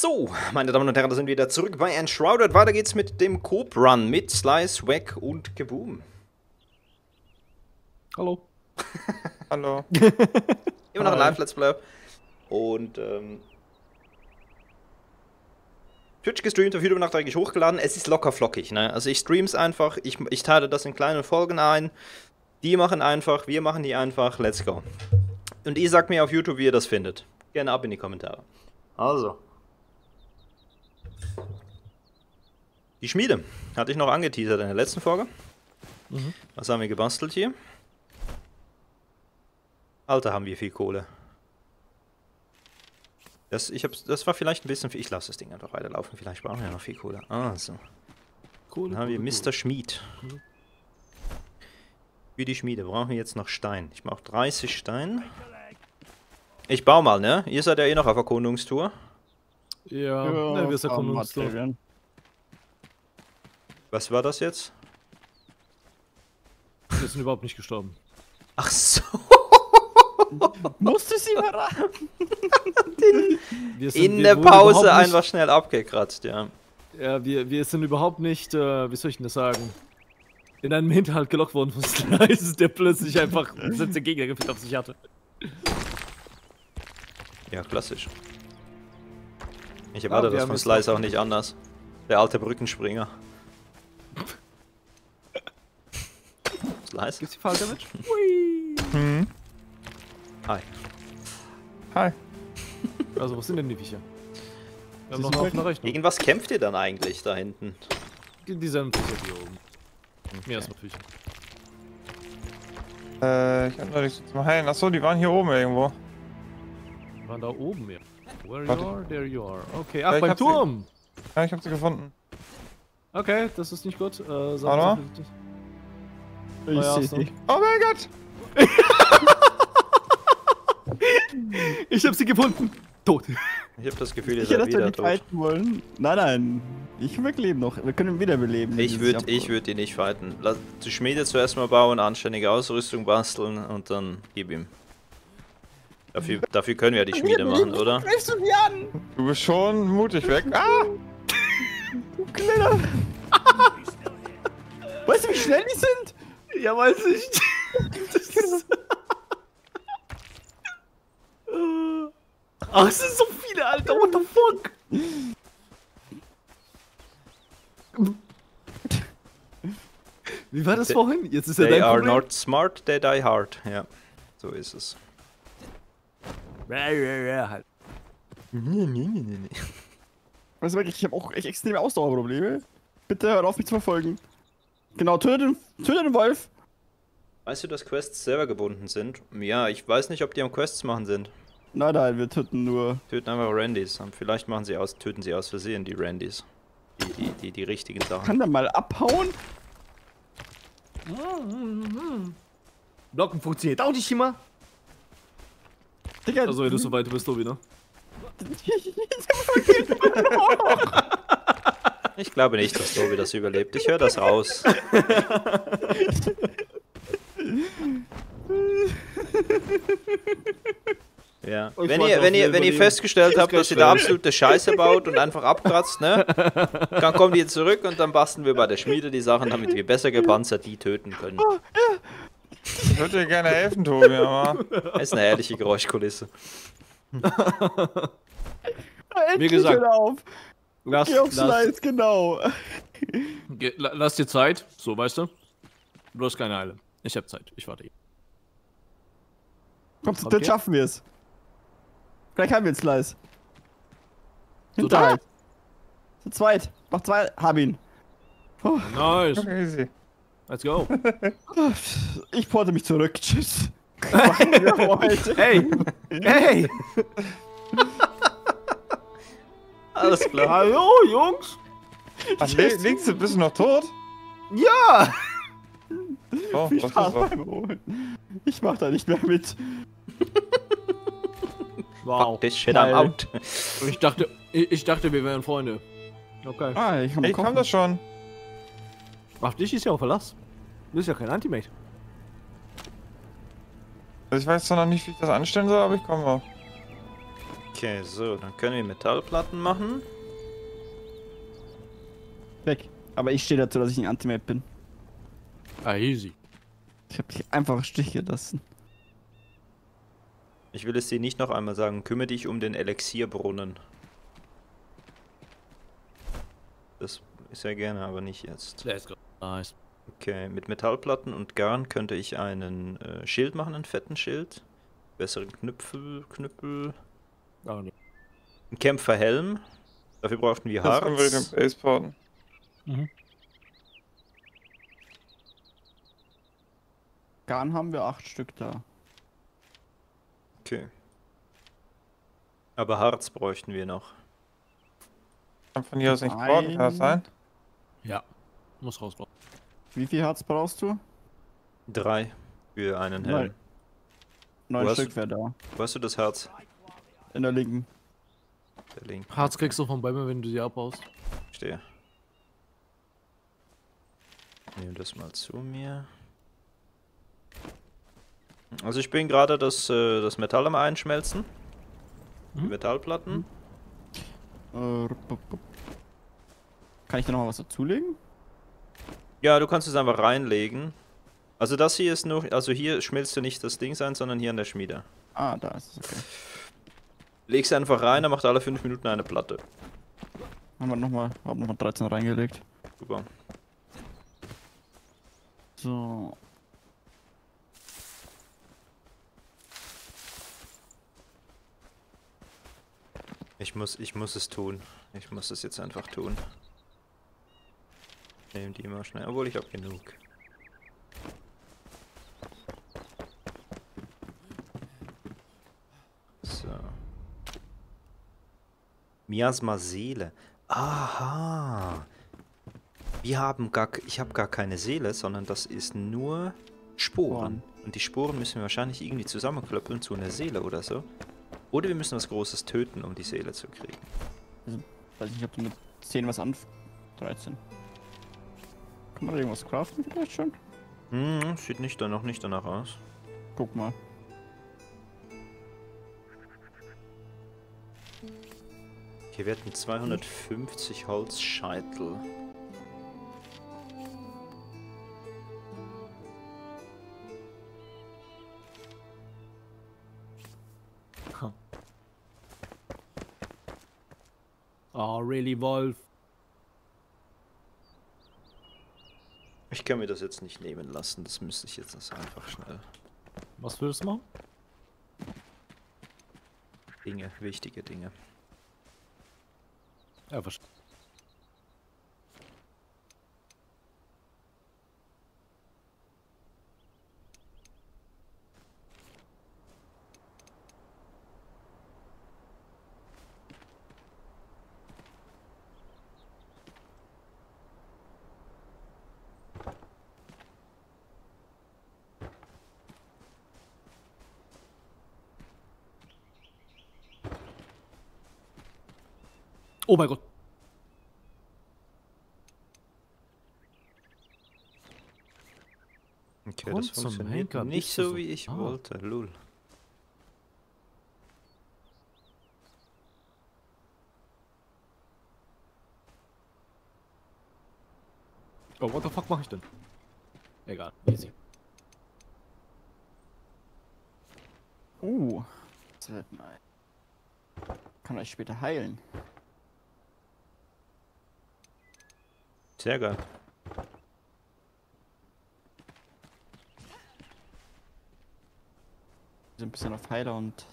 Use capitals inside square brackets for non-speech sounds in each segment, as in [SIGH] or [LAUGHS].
So, meine Damen und Herren, da sind wir wieder zurück bei Enshrouded. Weiter geht's mit dem Coop Run mit Slice, Wack und Kaboom. Hallo. [LAUGHS] Hallo. [LAUGHS] Immer noch ein. Live-Let's Play. Und, ähm. Twitch gestreamt, auf YouTube nachträglich hochgeladen. Es ist locker flockig, ne? Also ich stream's einfach, ich, ich teile das in kleine Folgen ein. Die machen einfach, wir machen die einfach, let's go. Und ihr sagt mir auf YouTube, wie ihr das findet. Gerne ab in die Kommentare. Also. Die Schmiede. Hatte ich noch angeteasert in der letzten Folge. Mhm. Was haben wir gebastelt hier? Alter, haben wir viel Kohle. Das, ich hab's, das war vielleicht ein bisschen viel. Ich lasse das Ding einfach weiterlaufen. Vielleicht brauchen wir ja noch viel Kohle. Also. Cool. Dann haben wir Mr. Schmied. Cool. Für die Schmiede brauchen wir jetzt noch Stein. Ich brauche 30 Stein. Ich baue mal, ne? Ihr seid ja eh noch auf Erkundungstour. Ja, ne, wir sind uns so. Was war das jetzt? Wir sind überhaupt nicht gestorben. Ach so. [LAUGHS] Musste sie mal ran? Wir sind, In wir der Pause einfach schnell abgekratzt, ja. Ja, wir, wir sind überhaupt nicht, äh, wie soll ich denn das sagen? In einem Hinterhalt gelockt worden von Slice, [LAUGHS] der plötzlich einfach sätze Gegner gefühlt auf sich hatte. Ja, klassisch. Ich erwarte wir das von Slice auch nicht anders. Der alte Brückenspringer. [LAUGHS] Slice? Gibt's die Fall Damage? [LAUGHS] Hm. Hi. Hi. [LAUGHS] Also, was sind denn die Viecher? Wir haben noch eine offene Rechnung. Gegen was kämpft ihr dann eigentlich da hinten? Die, die sind sicher hier oben. Mehr als Viecher. Äh, ich hab noch nichts zum Heilen. Achso, die waren hier oben irgendwo. Die waren da oben mehr. Where Warte. you are, there you are. Okay, Ja, ach, ich beim hab sie- Turm! Ja, ich hab sie gefunden. Okay, das ist nicht gut. Äh, sag- Warte mal. sag- Ich Ah ja, dich. Oh mein Gott! [LAUGHS] Ich hab sie gefunden! Tot! Ich habe das Gefühl, ihr Ich hätte seid wieder nicht tot. fighten wollen. Nein, nein. Ich lebe noch. Wir können ihn wiederbeleben. Ich sie würde ich würd ihn nicht fighten. Lass die Schmiede zuerst mal bauen, anständige Ausrüstung basteln und dann gib ihm. Dafür, dafür können wir ja die Schmiede machen, oder? Greifst du die an? Du bist schon mutig weg. Ah! Du kleiner. [LAUGHS] weißt du, wie schnell die sind? Ja, weiß ich. [LAUGHS] Ach, es sind so viele, Alter, what the fuck? Wie war das They- vorhin? Jetzt ist ja They are not smart, they die hard. Ja, so ist es. Ja, ja, ja, halt. [LAUGHS] Weißt du wirklich, ich habe auch echt extreme Ausdauerprobleme. Bitte hör auf, mich zu verfolgen. Genau, töte den, töte den Wolf. Weißt du, dass Quests selber gebunden sind? Ja, ich weiß nicht, ob die am Quests machen sind. Nein, nein, wir töten nur. Töten einfach Randys. Und Vielleicht machen sie aus, töten sie aus Versehen die Randys. Die, die, die, die richtigen Sachen. Kann der mal abhauen? Blocken funktioniert auch nicht immer. Digga, Also, wenn du so weit bist, Tobi, ne? [LAUGHS] Ich glaube nicht, dass Tobi das überlebt. Ich höre das raus. Ja. Ich Wenn ihr, wenn ihr, wenn ihr festgestellt habt, dass ihr da absolute Scheiße baut und einfach abkratzt, ne? Dann kommt ihr zurück und dann basteln wir bei der Schmiede die Sachen, damit wir besser gepanzert die töten können. Ich würde dir gerne helfen, Tobi, aber. Das ist eine ehrliche Geräuschkulisse. Endlich gesagt, auf. Lass, Geh auf lass, Slice, genau. Ge- la- lass dir Zeit, so weißt du. Du hast keine Eile. Ich hab Zeit, ich warte hier. Komm, Okay. dritt schaffen wir es. Vielleicht haben wir einen Slice. Hinterhalt. Zu zweit. Mach zwei. Hab ihn. Nice, Okay, easy. Let's go. [LAUGHS] Ich porte mich zurück. [LAUGHS] Tschüss. [LAUGHS] Hey, hey, Alles klar. hallo Jungs. Ach, li liegst du, bist noch tot? Ja. Oh, Viel Spaß beim Holen. Ich mach da nicht mehr mit. Wow. Fuck this shit. I'm out. Ich dachte, ich, ich dachte, wir wären Freunde. Okay. Ah, ich komm, Ich komm das schon. Auf dich ist ja auch Verlass. Du bist ja kein Antimate. Also ich weiß zwar noch nicht, wie ich das anstellen soll, aber ich komme auch. Okay, so, dann können wir Metallplatten machen. Weg. Aber ich stehe dazu, dass ich ein Anti-Map bin. Ah, easy. Ich habe dich einfach Stich gelassen. Ich will es dir nicht noch einmal sagen, kümmere dich um den Elixierbrunnen. Das ist ja gerne, aber nicht jetzt. Let's go. Nice. Okay, mit Metallplatten und Garn könnte ich einen äh, Schild machen, einen fetten Schild. Besseren Knüpfel, Knüppel. Ah, nee. Ein Kämpferhelm. Dafür brauchten wir Das können wir den Harz. Baseporten. Garn haben wir acht Stück da. Okay. Aber Harz bräuchten wir noch. Kann von hier aus nicht bauen, kann das sein? Ja. Muss rausbauen. Wie viel Herz brauchst du? Drei für einen Nein. Helm. Neun Wo hast- Stück wäre da. Wo hast du das Herz? In der linken. Der Link. Harz kriegst du von Bäumen, wenn du sie abbaust. Stehe. Nehme das mal zu mir. Also ich bin gerade das, äh, das Metall am Einschmelzen. Die Mhm. Metallplatten. Äh, rup, rup, rup. Kann ich da noch mal was dazulegen? Ja, du kannst es einfach reinlegen. Also das hier ist nur, also hier schmilzt du nicht das Ding ein, sondern hier an der Schmiede. Ah, da ist es okay. Legst einfach rein, er macht alle 5 Minuten eine Platte. Haben wir nochmal, haben noch mal 13 reingelegt. Super. So. Ich muss, ich muss es tun. Ich muss es jetzt einfach tun. Nehmen die mal schnell, obwohl ich habe genug. So. Miasma Seele. Aha. Wir haben gar, ich habe gar keine Seele, sondern das ist nur Sporen. Und die Sporen müssen wir wahrscheinlich irgendwie zusammenklöppeln zu einer Seele oder so. Oder wir müssen was Großes töten, um die Seele zu kriegen. Weiß nicht, ob du mit 10 was an. 13. Kann man da irgendwas craften vielleicht schon? Hm, sieht nicht, noch nicht danach aus. Guck mal. Hier werden 250 Holzscheitel. Oh, really, Wolf? Ich kann mir das jetzt nicht nehmen lassen, das müsste ich jetzt einfach schnell. Was würdest du machen? Dinge, wichtige Dinge. Ja, verstehe. Oh mein Gott. Okay, Grund das funktioniert nicht so, wie ich Ah. wollte. Lul. Oh, what the fuck mache ich denn? Egal, easy. Uh. Das wird mal. Kann euch später heilen. Sehr geil. Wir sind ein bisschen auf Heiler und.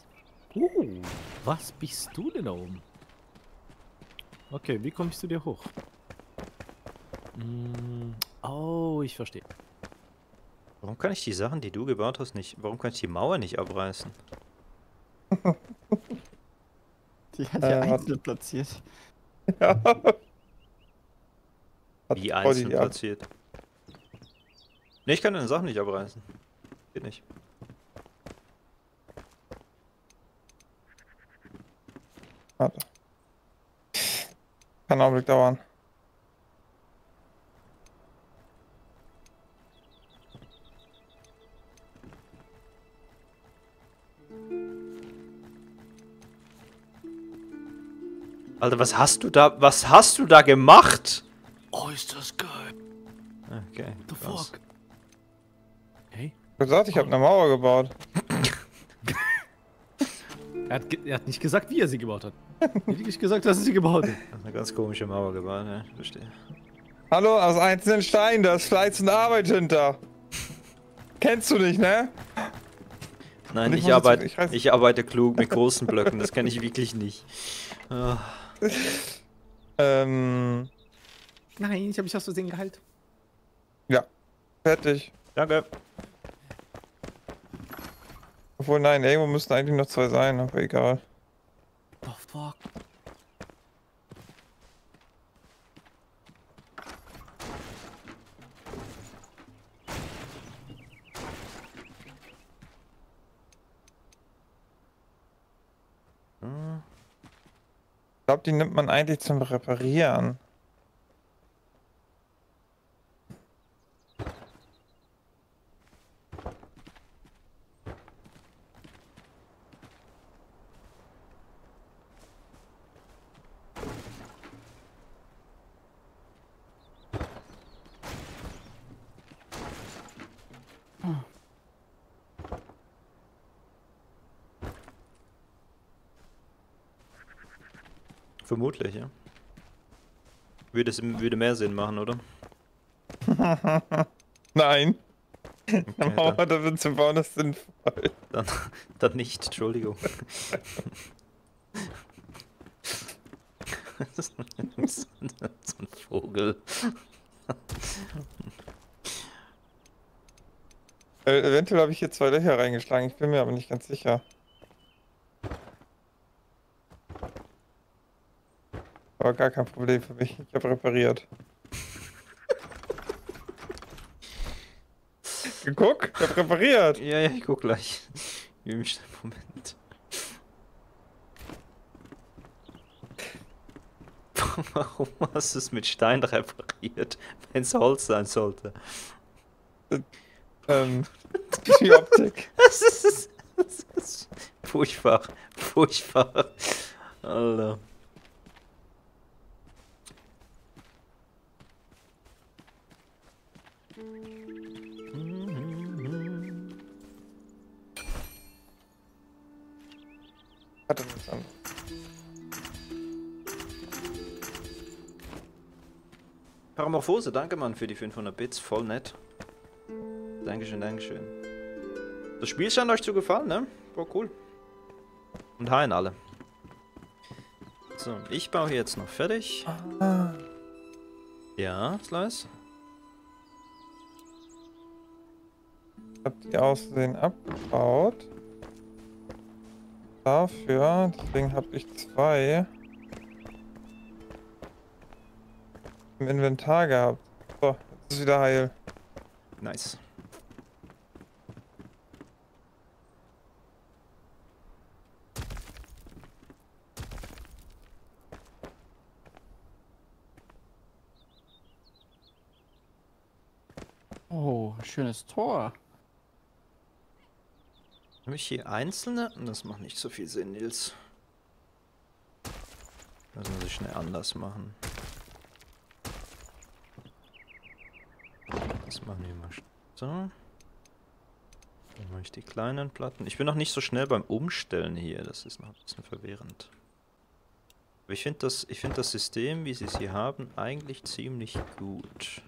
Uh, was bist du denn da oben? Okay, wie komme ich zu dir hoch? Mm, oh, ich verstehe. Warum kann ich die Sachen, die du gebaut hast, nicht. Warum kann ich die Mauer nicht abreißen? [LAUGHS] Die hat Äh, ja warte. einzeln platziert. Ja. [LAUGHS] [LAUGHS] Hat Wie einzeln platziert. Ne, ich kann deine Sachen nicht abreißen. Geht nicht. Warte. Kann Augenblick dauern. Alter, was hast du da, was hast du da gemacht? Oh, ist das geil. Okay. The krass. fuck? Hey? Ich hab gesagt, ich habe eine Mauer gebaut. Er hat, ge- er hat nicht gesagt, wie er sie gebaut hat. Er hat nicht gesagt, dass er sie gebaut hat. Eine ganz komische Mauer gebaut, ja, verstehe. Hallo, aus einzelnen Steinen, da ist Fleiß und Arbeit hinter. Kennst du nicht, ne? Nein, ich ich, arbeite, ich ich arbeite klug mit großen Blöcken, das kenne ich wirklich nicht. Ah, [LAUGHS] Ähm, Nein, ich habe mich aus Versehen geheilt. ja. Fertig. danke. Obwohl, nein, irgendwo müssten eigentlich noch zwei sein, aber egal. The fuck? Ich glaube, die nimmt man eigentlich zum Reparieren. Vermutlich, ja. Würde, es, würde mehr Sinn machen, oder? [LAUGHS] Nein. Okay, Eine Mauer [LAUGHS] dann, dafür zu bauen ist sinnvoll. dann, [LAUGHS] dann nicht, Entschuldigung. so ein Vogel. Äh, eventuell habe ich hier zwei Löcher reingeschlagen, ich bin mir aber nicht ganz sicher. Gar kein Problem für mich, ich habe repariert. Guck, ich habe repariert. Ja, ja, ich guck gleich. Gib mir schnell einen Moment. [LAUGHS] Warum hast du es mit Stein repariert, wenn es Holz sein sollte? Ähm, [LAUGHS] die Optik. Das ist, das ist furchtbar, furchtbar. Alter. Paramorphose, danke Mann für die 500 Bits, voll nett. Dankeschön, Dankeschön. Das Spiel scheint euch zu gefallen, ne? War cool. Und hi an alle. So, ich baue hier jetzt noch fertig. Ah, Ja, Slice? ich habe die aussehen abgebaut. Dafür, deswegen habe ich zwei im Inventar gehabt. So, jetzt ist wieder heil. Nice. Oh, schönes Tor. Habe ich hier einzelne? Das macht nicht so viel Sinn, Nils. Das muss ich schnell anders machen. Machen wir mal so. Dann mache ich die kleinen Platten. Ich bin noch nicht so schnell beim Umstellen hier. Das ist noch ein bisschen verwirrend. Aber ich finde das, find das System, wie sie es hier haben, eigentlich ziemlich gut.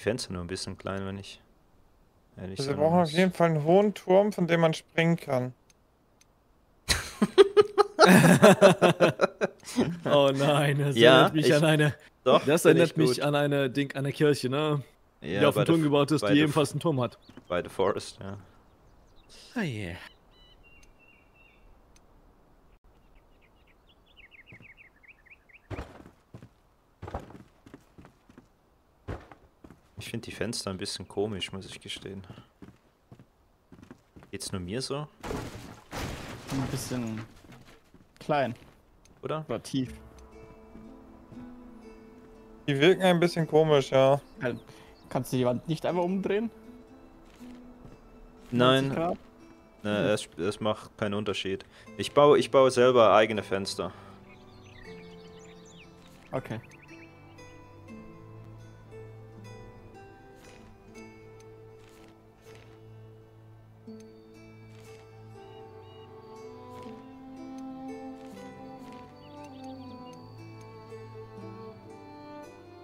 Die Fenster nur ein bisschen klein, wenn ich ehrlich Also wir brauchen auf jeden Fall einen hohen Turm, von dem man springen kann. [LAUGHS] Oh nein, das Ja, erinnert mich ich- an eine. Doch, Das erinnert ich mich gut. an eine Ding, an eine Kirche, ne? ja, die auf dem Turm gebaut ist, die ebenfalls einen Turm hat. Bei The Forest, ja. Ah yeah. Ich finde die Fenster ein bisschen komisch, muss ich gestehen. Geht's nur mir so, Ein bisschen klein oder? oder tief. Die wirken ein bisschen komisch, ja. Kann- Kannst du die Wand nicht einfach umdrehen? 90 Nein, Grad? ne, es, es macht keinen Unterschied. Ich baue, ich baue selber eigene Fenster. Okay.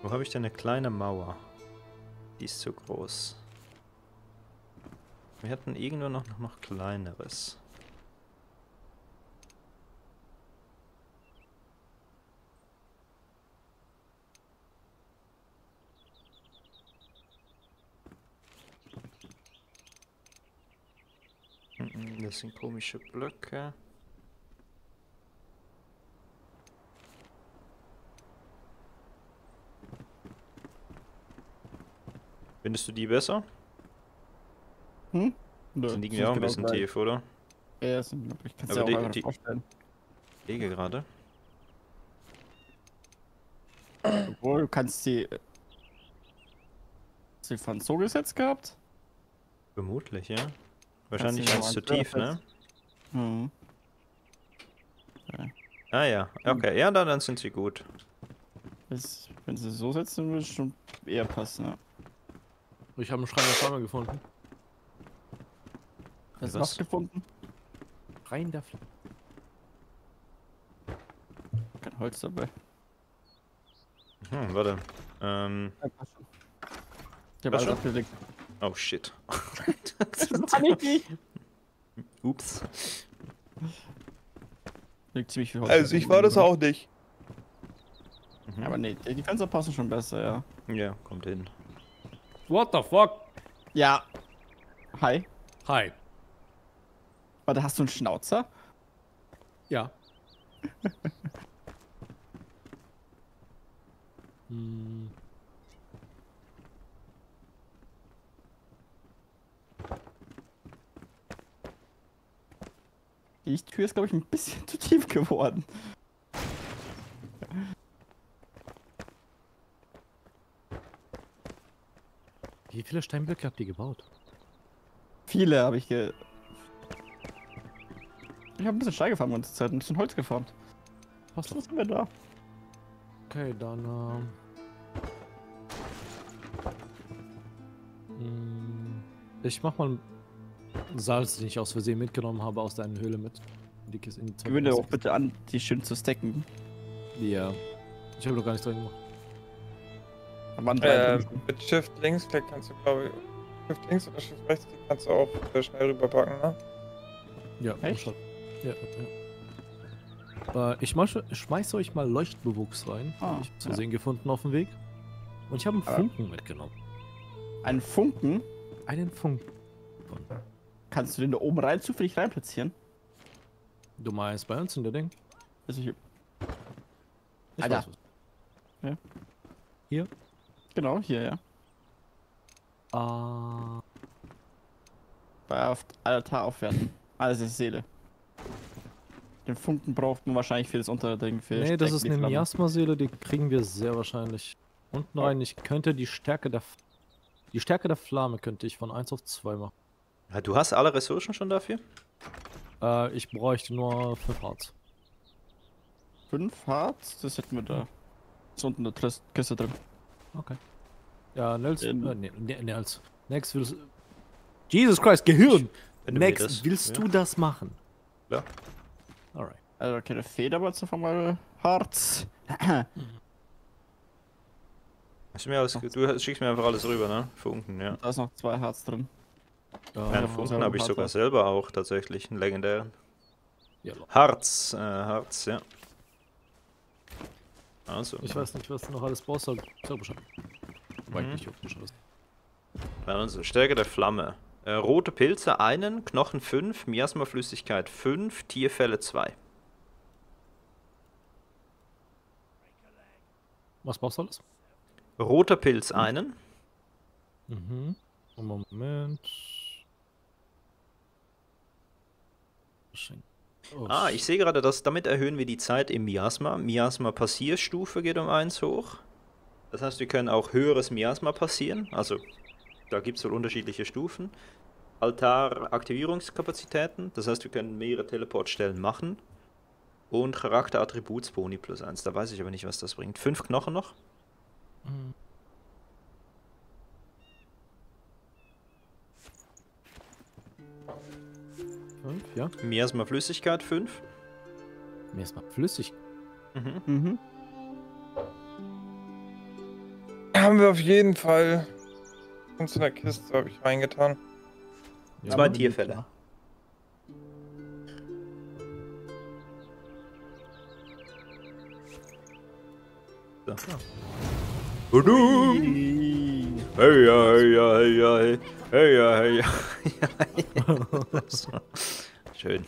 Wo habe ich denn eine kleine Mauer? Die ist zu groß. Wir hatten irgendwo noch, noch, noch kleineres. Mhm, Das sind komische Blöcke. Findest du die besser? Hm? Nö, Die liegen ja auch ein genau bisschen gleich. tief, oder? Ja, sind, ich kann es Aber ja auch die- die- vorstellen. Lege gerade. Obwohl, du kannst die... Hast du die von so gesetzt gehabt? Vermutlich, ja. Wahrscheinlich eins zu tief, ne? Mhm. Ah ja, okay. Ja, dann, dann sind sie gut. Das, wenn sie so setzen, würde es schon eher passen, ja. Ich habe einen Schrein der Flamme gefunden. Hast du Was? was gefunden? Schrein der Flamme. Kein Holz dabei. Hm, warte. Ähm, Ja, passt schon. Ich hab alles schon? abgelegt. oh shit. [LAUGHS] Kann ich nicht. Ups. Liegt ziemlich viel Holz. Also ich war das auch nicht. Mhm. Aber nee, die die Fenster passen schon besser, ja. Ja, kommt hin. What the fuck? Ja. Hi. Hi. Warte, hast du einen Schnauzer? Ja. [LAUGHS] hm. Die Tür ist, glaube ich, ein bisschen [LAUGHS] zu tief geworden. Wie viele Steinblöcke habt ihr gebaut? Viele habe ich ge... Ich habe ein bisschen Stein gefahren die ganze Zeit, ein bisschen Holz doch. Was haben wir da? Okay, dann. Ähm, mm, ich mach mal Salz, den ich aus Versehen mitgenommen habe, aus deiner Höhle mit. Kiste- in die Gewöhne auch bitte an, die schön zu stacken. Ja. Ich habe noch gar nicht drin gemacht. Drei Äh, mit Shift links klick kannst du glaube ich. Shift links oder Shift rechts klick kannst du auch äh, schnell rüberpacken, ne? Ja, Echt? schon. Ja, ja. Äh, ich schmeiß, schmeiß euch mal Leuchtbewuchs rein. Ah, ich hab zu ja. sehen gefunden auf dem Weg. Und ich habe einen Ah. Funken mitgenommen. Ein Funken. Einen Funken. Kannst du den da oben rein zufällig rein platzieren? Du meinst bei uns in der Ding? Also ich, Ich Alter. weiß was. Genau, hier, ja. Ah, Bei auf Altar aufwerten. Alles ist Seele. Den Funken braucht man wahrscheinlich für das untere Ding. Für nee, das ist eine. Miasma-Seele, die kriegen wir sehr wahrscheinlich unten rein. Ich könnte die Stärke der F die Stärke der Flamme könnte ich von 1 auf 2 machen. Ja, du hast alle Ressourcen schon dafür? Äh, ich bräuchte nur 5 Harz. Fünf Harz, das hätten wir da. Ist unten in der Kiste drin. Okay. Ja, Nels, äh, Ähm. nee, nee, Nels. Next willst du... Jesus Christ, Gehirn! Next, das- willst ja. du das machen? Ja. Alright. Also okay, der Feder war jetzt mal Harz. Hast du, mir alles, du schickst mir einfach alles rüber, ne? Funken, ja. da ist noch zwei Harz drin. Äh, Einen ja, Funken selber habe ich sogar selber auch tatsächlich, einen legendären. ja, Harz, äh, Harz, ja. Also, ich weiß nicht, was du noch alles brauchst, sag sag Bescheid. Wobei ich Mhm. nicht, ob du schon also Stärke der Flamme. Äh, rote Pilze einen, Knochen 5, Miasmaflüssigkeit 5, Tierfälle 2. Was brauchst du alles? Roter Pilz einen, Mhm. Moment. Schenk- Oh, Ah, ich sehe gerade, dass damit erhöhen wir die Zeit im Miasma. Miasma Passierstufe geht um 1 hoch. Das heißt, wir können auch höheres Miasma passieren. Also, da gibt es wohl unterschiedliche Stufen. Altar Aktivierungskapazitäten. Das heißt, wir können mehrere Teleportstellen machen. Und Charakter Attributsboni plus 1. Da weiß ich aber nicht, was das bringt. Fünf Knochen noch. Mhm. Fünf, ja. Miasma Flüssigkeit 5. Mir ist mal flüssig. Mhm. Mhm. Haben wir auf jeden Fall. Und in der Kiste habe ich reingetan. Ja, Zwei Tierfälle. So. Hey, ja, hey, hey, ja, hey. Hey, ja, hey, ja. [LAUGHS] So. [LAUGHS] Schön.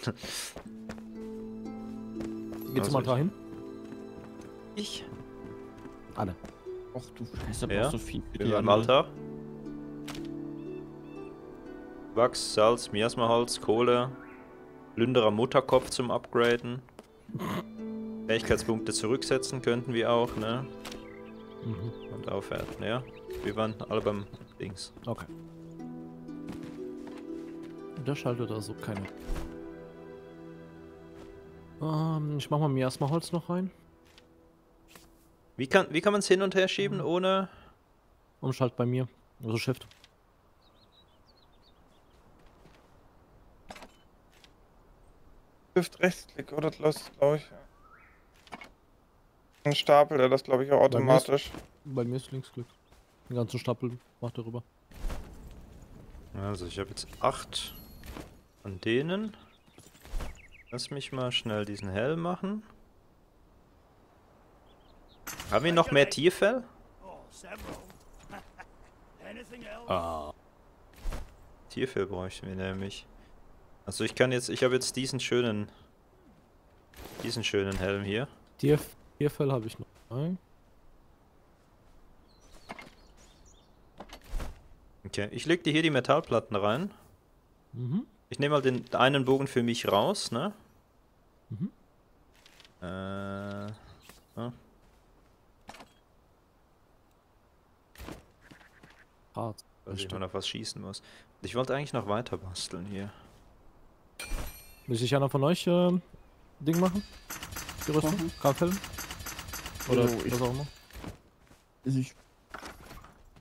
Geht's Also mal ich- dahin? Ich? Alle. Ach du Scheiße, Ja, brauchst du viel andere. Altar. Wachs, Salz, Miasmaholz, Kohle. Plünderer Mutterkopf zum Upgraden. Fähigkeitspunkte zurücksetzen könnten wir auch, ne? Mhm. Und aufwerten, ja. Wir waren alle beim Dings. Okay. Der schaltet also keine. Ähm, ich mach mal Miasma-Holz noch rein. Wie kann, wie kann man es hin und her schieben ohne. Umschalt bei mir. Also Shift. Shift Rechtsklick, oder? Das läuft, glaube ich. Ein Stapel, der das, glaube ich, auch Bei mir ist- automatisch. Bei mir ist Linksklick. Den ganzen Stapel macht er rüber. Also, ich habe jetzt acht an denen. Lass mich mal schnell diesen Helm machen. Haben wir noch mehr Tierfell? Ah. Tierfell bräuchten wir nämlich. Also ich kann jetzt, ich habe jetzt diesen schönen, diesen schönen Helm hier. Tier Tierfell habe ich noch. Ein. Okay, ich leg dir hier die Metallplatten rein. Mhm. Ich nehme mal den einen Bogen für mich raus, ne? Mhm. Äh, Hart. dass ich mal auf was schießen muss. Ich wollte eigentlich noch weiter basteln hier. Will sich einer von euch ähm, Ding machen? Die Rüstung? Mhm. Kampfhelm? Oder ich- was auch immer? Also ich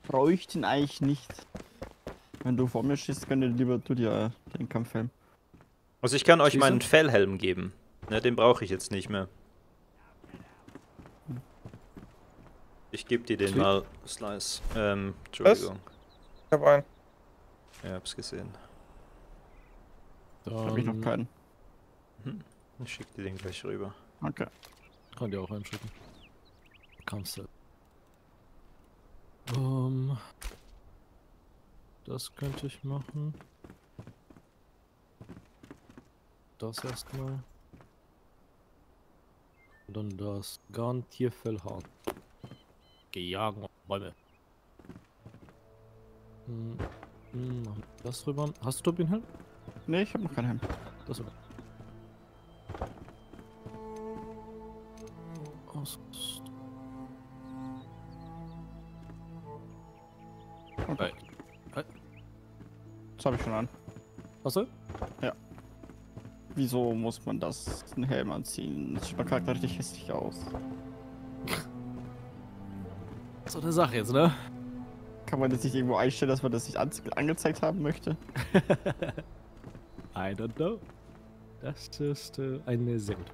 bräuchte ihn eigentlich nicht. Wenn du vor mir schießt, könnte lieber du dir äh, den Kampfhelm. Also ich kann euch Schieße? meinen Fellhelm geben. Ne, den brauche ich jetzt nicht mehr. Ich gebe dir den mal, Slice. Ähm, Entschuldigung. Ich habe einen. Ja, hab's gesehen. Dann Hab ich noch keinen. Ich schick dir den gleich rüber. Okay. Kann dir auch einschicken. Kannst du. Ähm, das könnte ich machen. Das erstmal. Und dann das Garn-Tierfell hart. Gejagen auf Bäume. Hm, hm, machen wir das rüber. Hast du Turbinenhelm? Nee, ich habe noch keinen Helm. Das rüber. Ausrüstung. Okay. Das habe ich schon an. Achso? Wieso muss man das einen Helm anziehen? Das sieht mein Charakter richtig hässlich aus. So eine Sache jetzt, ne? Kann man das nicht irgendwo einstellen, dass man das nicht an angezeigt haben möchte? [LAUGHS] I don't know. Das ist äh, eine sehr gut.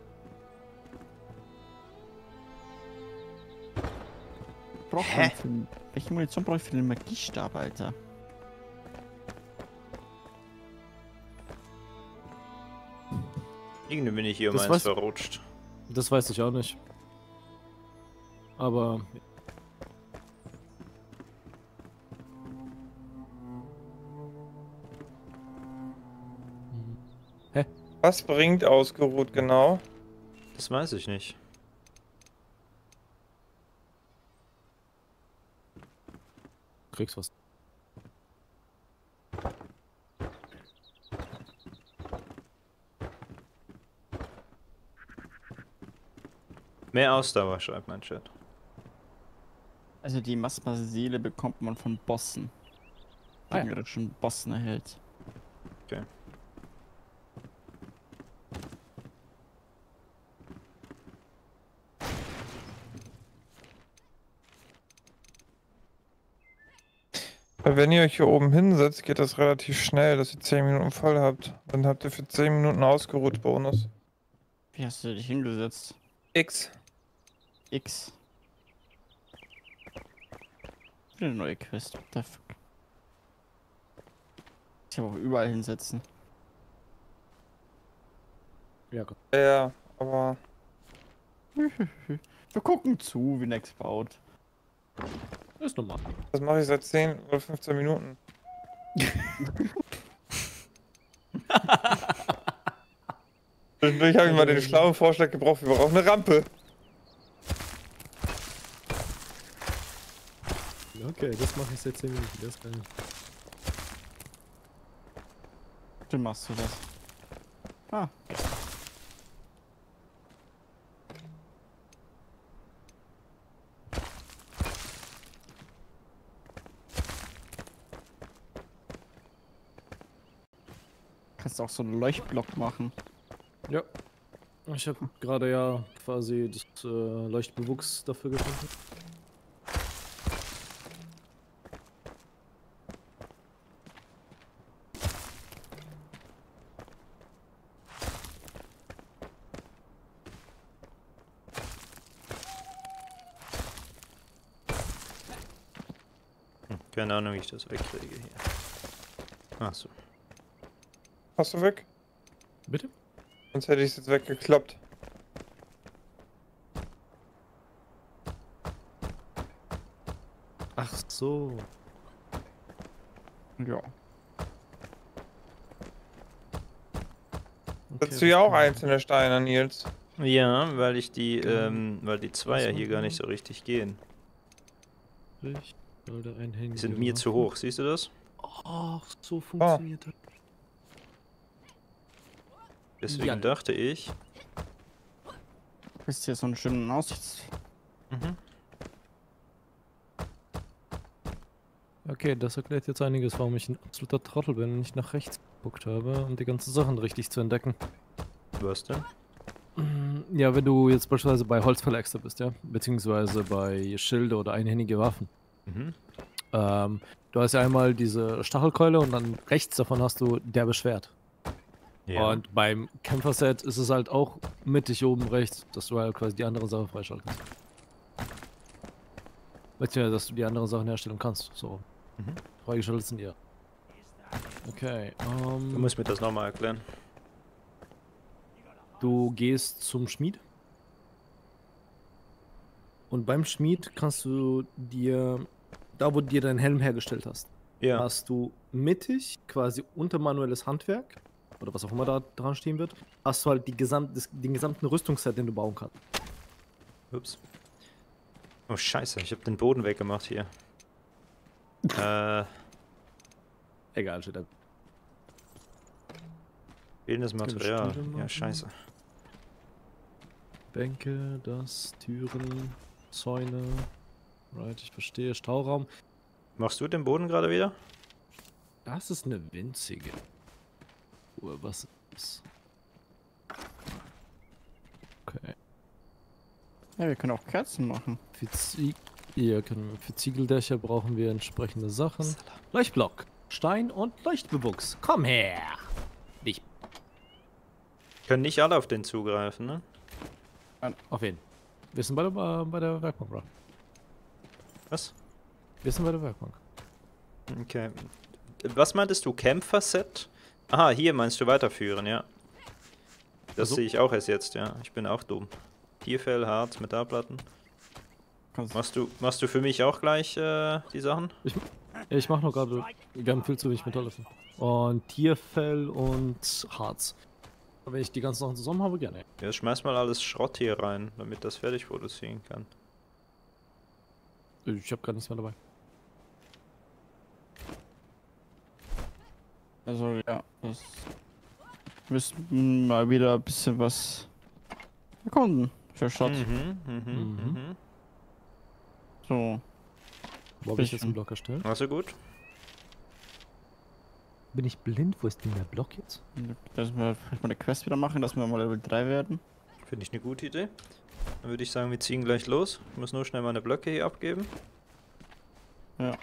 Braucht Hä? welche Munition brauche ich für den Magiestab, Alter? Irgendwie bin ich hier um Das eins weiß- verrutscht. Das weiß ich auch nicht. Aber Was bringt ausgeruht genau? Das weiß ich nicht. kriegst was. Mehr Ausdauer, schreibt mein Chat. Also die Masma-Seele bekommt man von Bossen. Ah ja. Gegnerischen Bossen erhält. Okay. Weil wenn ihr euch hier oben hinsetzt, geht das relativ schnell, dass ihr 10 Minuten voll habt. Dann habt ihr für 10 Minuten ausgeruht Bonus. Wie hast du dich hingesetzt? X. X. Wieder eine neue Quest. What the fuck? Ich habe auch überall hinsetzen. Ja. Ja, aber [LAUGHS] Wir gucken zu, wie Nex baut. Ist normal. das mache ich seit 10 oder 15 Minuten. [LAUGHS] Zwischendurch habe ich mal den schlauen Vorschlag gebraucht, wir brauchen eine Rampe. Okay, das mache ich seit 10 Minuten. Das kann ich. Dann machst du das. Ah, kannst auch so einen Leuchtblock machen. Ja. Ich habe gerade ja quasi das äh, Leuchtbewuchs dafür gefunden. Keine Ahnung, wie ich das wegkriege hier. Achso. Hast du weg? Bitte? Sonst hätte ich es jetzt weggekloppt. Ach so. Ja. Setzt du ja auch einzelne Steine, Nils. Ja, weil ich die, ähm, weil die Zweier hier gar nicht so richtig gehen. Ich sollte einhängen. Die sind mir zu hoch, siehst du das? Ach, so funktioniert das. Deswegen Ja. dachte ich. Ist hier so einen schönen Aussichts. Mhm. Okay, das erklärt jetzt einiges, warum ich ein absoluter Trottel bin und nicht nach rechts geguckt habe, um die ganzen Sachen richtig zu entdecken. Was denn? Ja, wenn du jetzt beispielsweise bei Holzverlegster bist, ja, beziehungsweise bei Schilde oder einhändige Waffen. Mhm. Ähm, du hast ja einmal diese Stachelkeule und dann rechts davon hast du der Beschwert. Ja. Und beim Kämpferset ist es halt auch mittig oben rechts, dass du halt quasi die andere Sache freischalten kannst. Beziehungsweise, dass du die anderen Sachen herstellen kannst. So. Mhm. Freigeschaltet sind ja. Okay, Du ähm, musst mir das nochmal erklären. du gehst zum Schmied. Und beim Schmied kannst du dir, da wo du dir deinen Helm hergestellt hast, Ja. hast du mittig, quasi unter manuelles Handwerk, oder was auch immer da dran stehen wird, hast du halt die gesamt, das, den gesamten Rüstungsset, den du bauen kannst. Ups. Oh scheiße, ich habe den Boden weggemacht hier. [LAUGHS] äh, Egal, steht da. fehlendes Material. Ja, scheiße. Bänke, das, Türen, Zäune. Right, ich verstehe. Stauraum. Machst du den Boden gerade wieder? Das ist eine winzige. Uhr, was ist? Okay. Ja, wir können auch Kerzen machen. Für, Zieg ja, können wir. Für Ziegeldächer brauchen wir entsprechende Sachen. Leuchtblock, Stein und Leuchtbewuchs. Komm her! Ich. Können nicht alle auf den zugreifen, ne? Auf wen? Wir sind bei der, bei der Werkbank, bro. Was? Wir sind bei der Werkbank. Okay. Was meintest du? Kämpferset? Aha, hier meinst du weiterführen, ja. Das Also- sehe ich auch erst jetzt, ja. Ich bin auch dumm. Tierfell, Harz, Metallplatten. Kannst Machst du, machst du für mich auch gleich äh, die Sachen? Ich mache noch gerade. Wir haben viel zu wenig Metall dafür. Und Tierfell und Harz. Wenn ich die ganzen Sachen zusammen habe, gerne. Ja, schmeiß mal alles Schrott hier rein, damit das fertig produzieren kann. Ich habe gar nichts mehr dabei. Also ja, das müssen mal wieder ein bisschen was erkunden. Für Shot. Mhm, mhm, Mhm. mhm. So. Wo habe ich jetzt einen Block erstellt? Also gut. Bin ich blind? Wo ist denn der Block jetzt? Dass wir vielleicht mal eine Quest wieder machen, dass wir mal Level 3 werden. Finde ich eine gute Idee. Dann würde ich sagen, wir ziehen gleich los. Ich muss nur schnell meine Blöcke hier abgeben. Ja.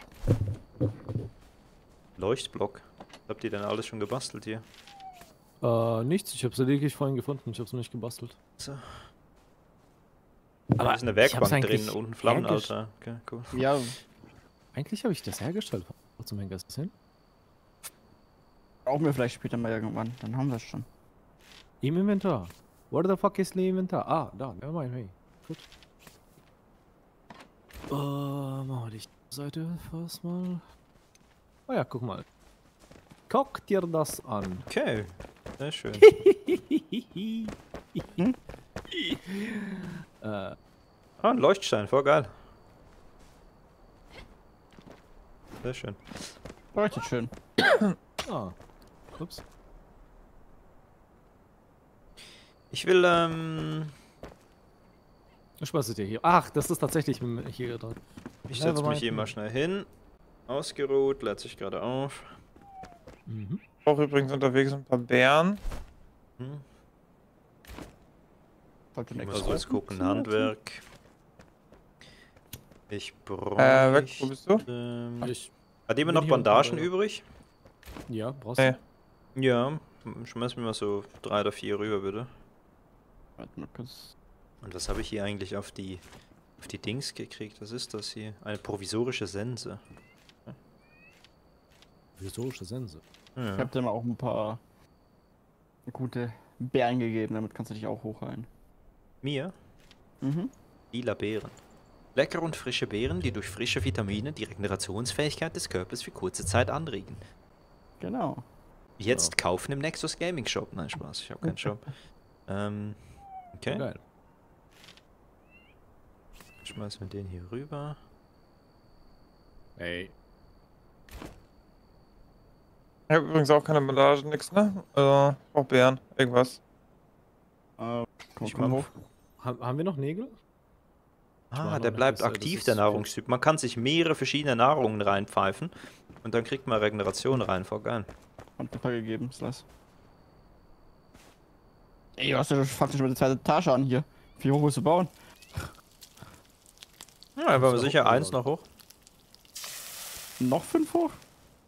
Leuchtblock. Was habt ihr denn alles schon gebastelt hier? Äh, nichts. Ich habe sie lediglich vorhin gefunden. Ich habe es noch nicht gebastelt. So. Aber da ist eine hab's Werkbank drin, unten hergesch- Flammenalter. Okay, cool. Ja, [LAUGHS] Eigentlich habe ich das hergestellt. Wo zum Henker ist das hin? brauchen wir vielleicht später mal irgendwann. Dann haben wir es schon. Im Inventar. Where the fuck is the Inventar? Ah, da. Nevermind, hey. Gut. Äh, machen wir die Seite fast mal. Oh ja, guck mal. Guck dir das an. Okay, sehr schön. [LAUGHS] Äh, Ah, ein Leuchtstein, voll geil. Sehr schön. Leuchtet schön. ah. Ups. Ich will, ähm, Was ist dir hier? Ach, das ist tatsächlich hier dran. ich setze mich hier mal schnell hin. Ausgeruht, lädt sich gerade auf. Mhm. Auch übrigens unterwegs ein paar Bären. Hm. Ich muss kurz gucken, Handwerk. Ich brauche. Äh, weg, wo bist du? Ähm, Ich, hat jemand noch Bandagen übrig? ja, brauchst du? Ja, schmeiß mir mal so drei oder vier rüber, bitte. Warte mal kurz. Und was habe ich hier eigentlich auf die auf die Dings gekriegt? Was ist das hier? Eine provisorische Sense. Historische Sense. Ich Ja. habe dir mal auch ein paar gute Bären gegeben, damit kannst du dich auch hochheilen. Mir Mhm. lila Beeren. Leckere und frische Beeren, die durch frische Vitamine die Regenerationsfähigkeit des Körpers für kurze Zeit anregen. Genau. Jetzt kaufen im Nexus Gaming Shop. Nein, Spaß, ich habe keinen [LAUGHS] Shop. Ähm, okay. Geil. Schmeißen wir den hier rüber. Ey. Ich habe übrigens auch keine Bandagen, nix, ne? Also, auch Bären, irgendwas. Äh, komm, Ich komm mach- hoch. Ha haben wir noch Nägel? Ah, der bleibt aktiv, der. Nahrungstyp. Man kann sich mehrere verschiedene Nahrungen reinpfeifen und dann kriegt man Regeneration rein. Voll geil. Hat ein paar gegeben, Slice. Ey, du hast ja schon fast schon mal die zweite Etage an hier. Wie hoch willst du bauen? Ja, aber auch sicher eins noch hoch. Noch fünf hoch?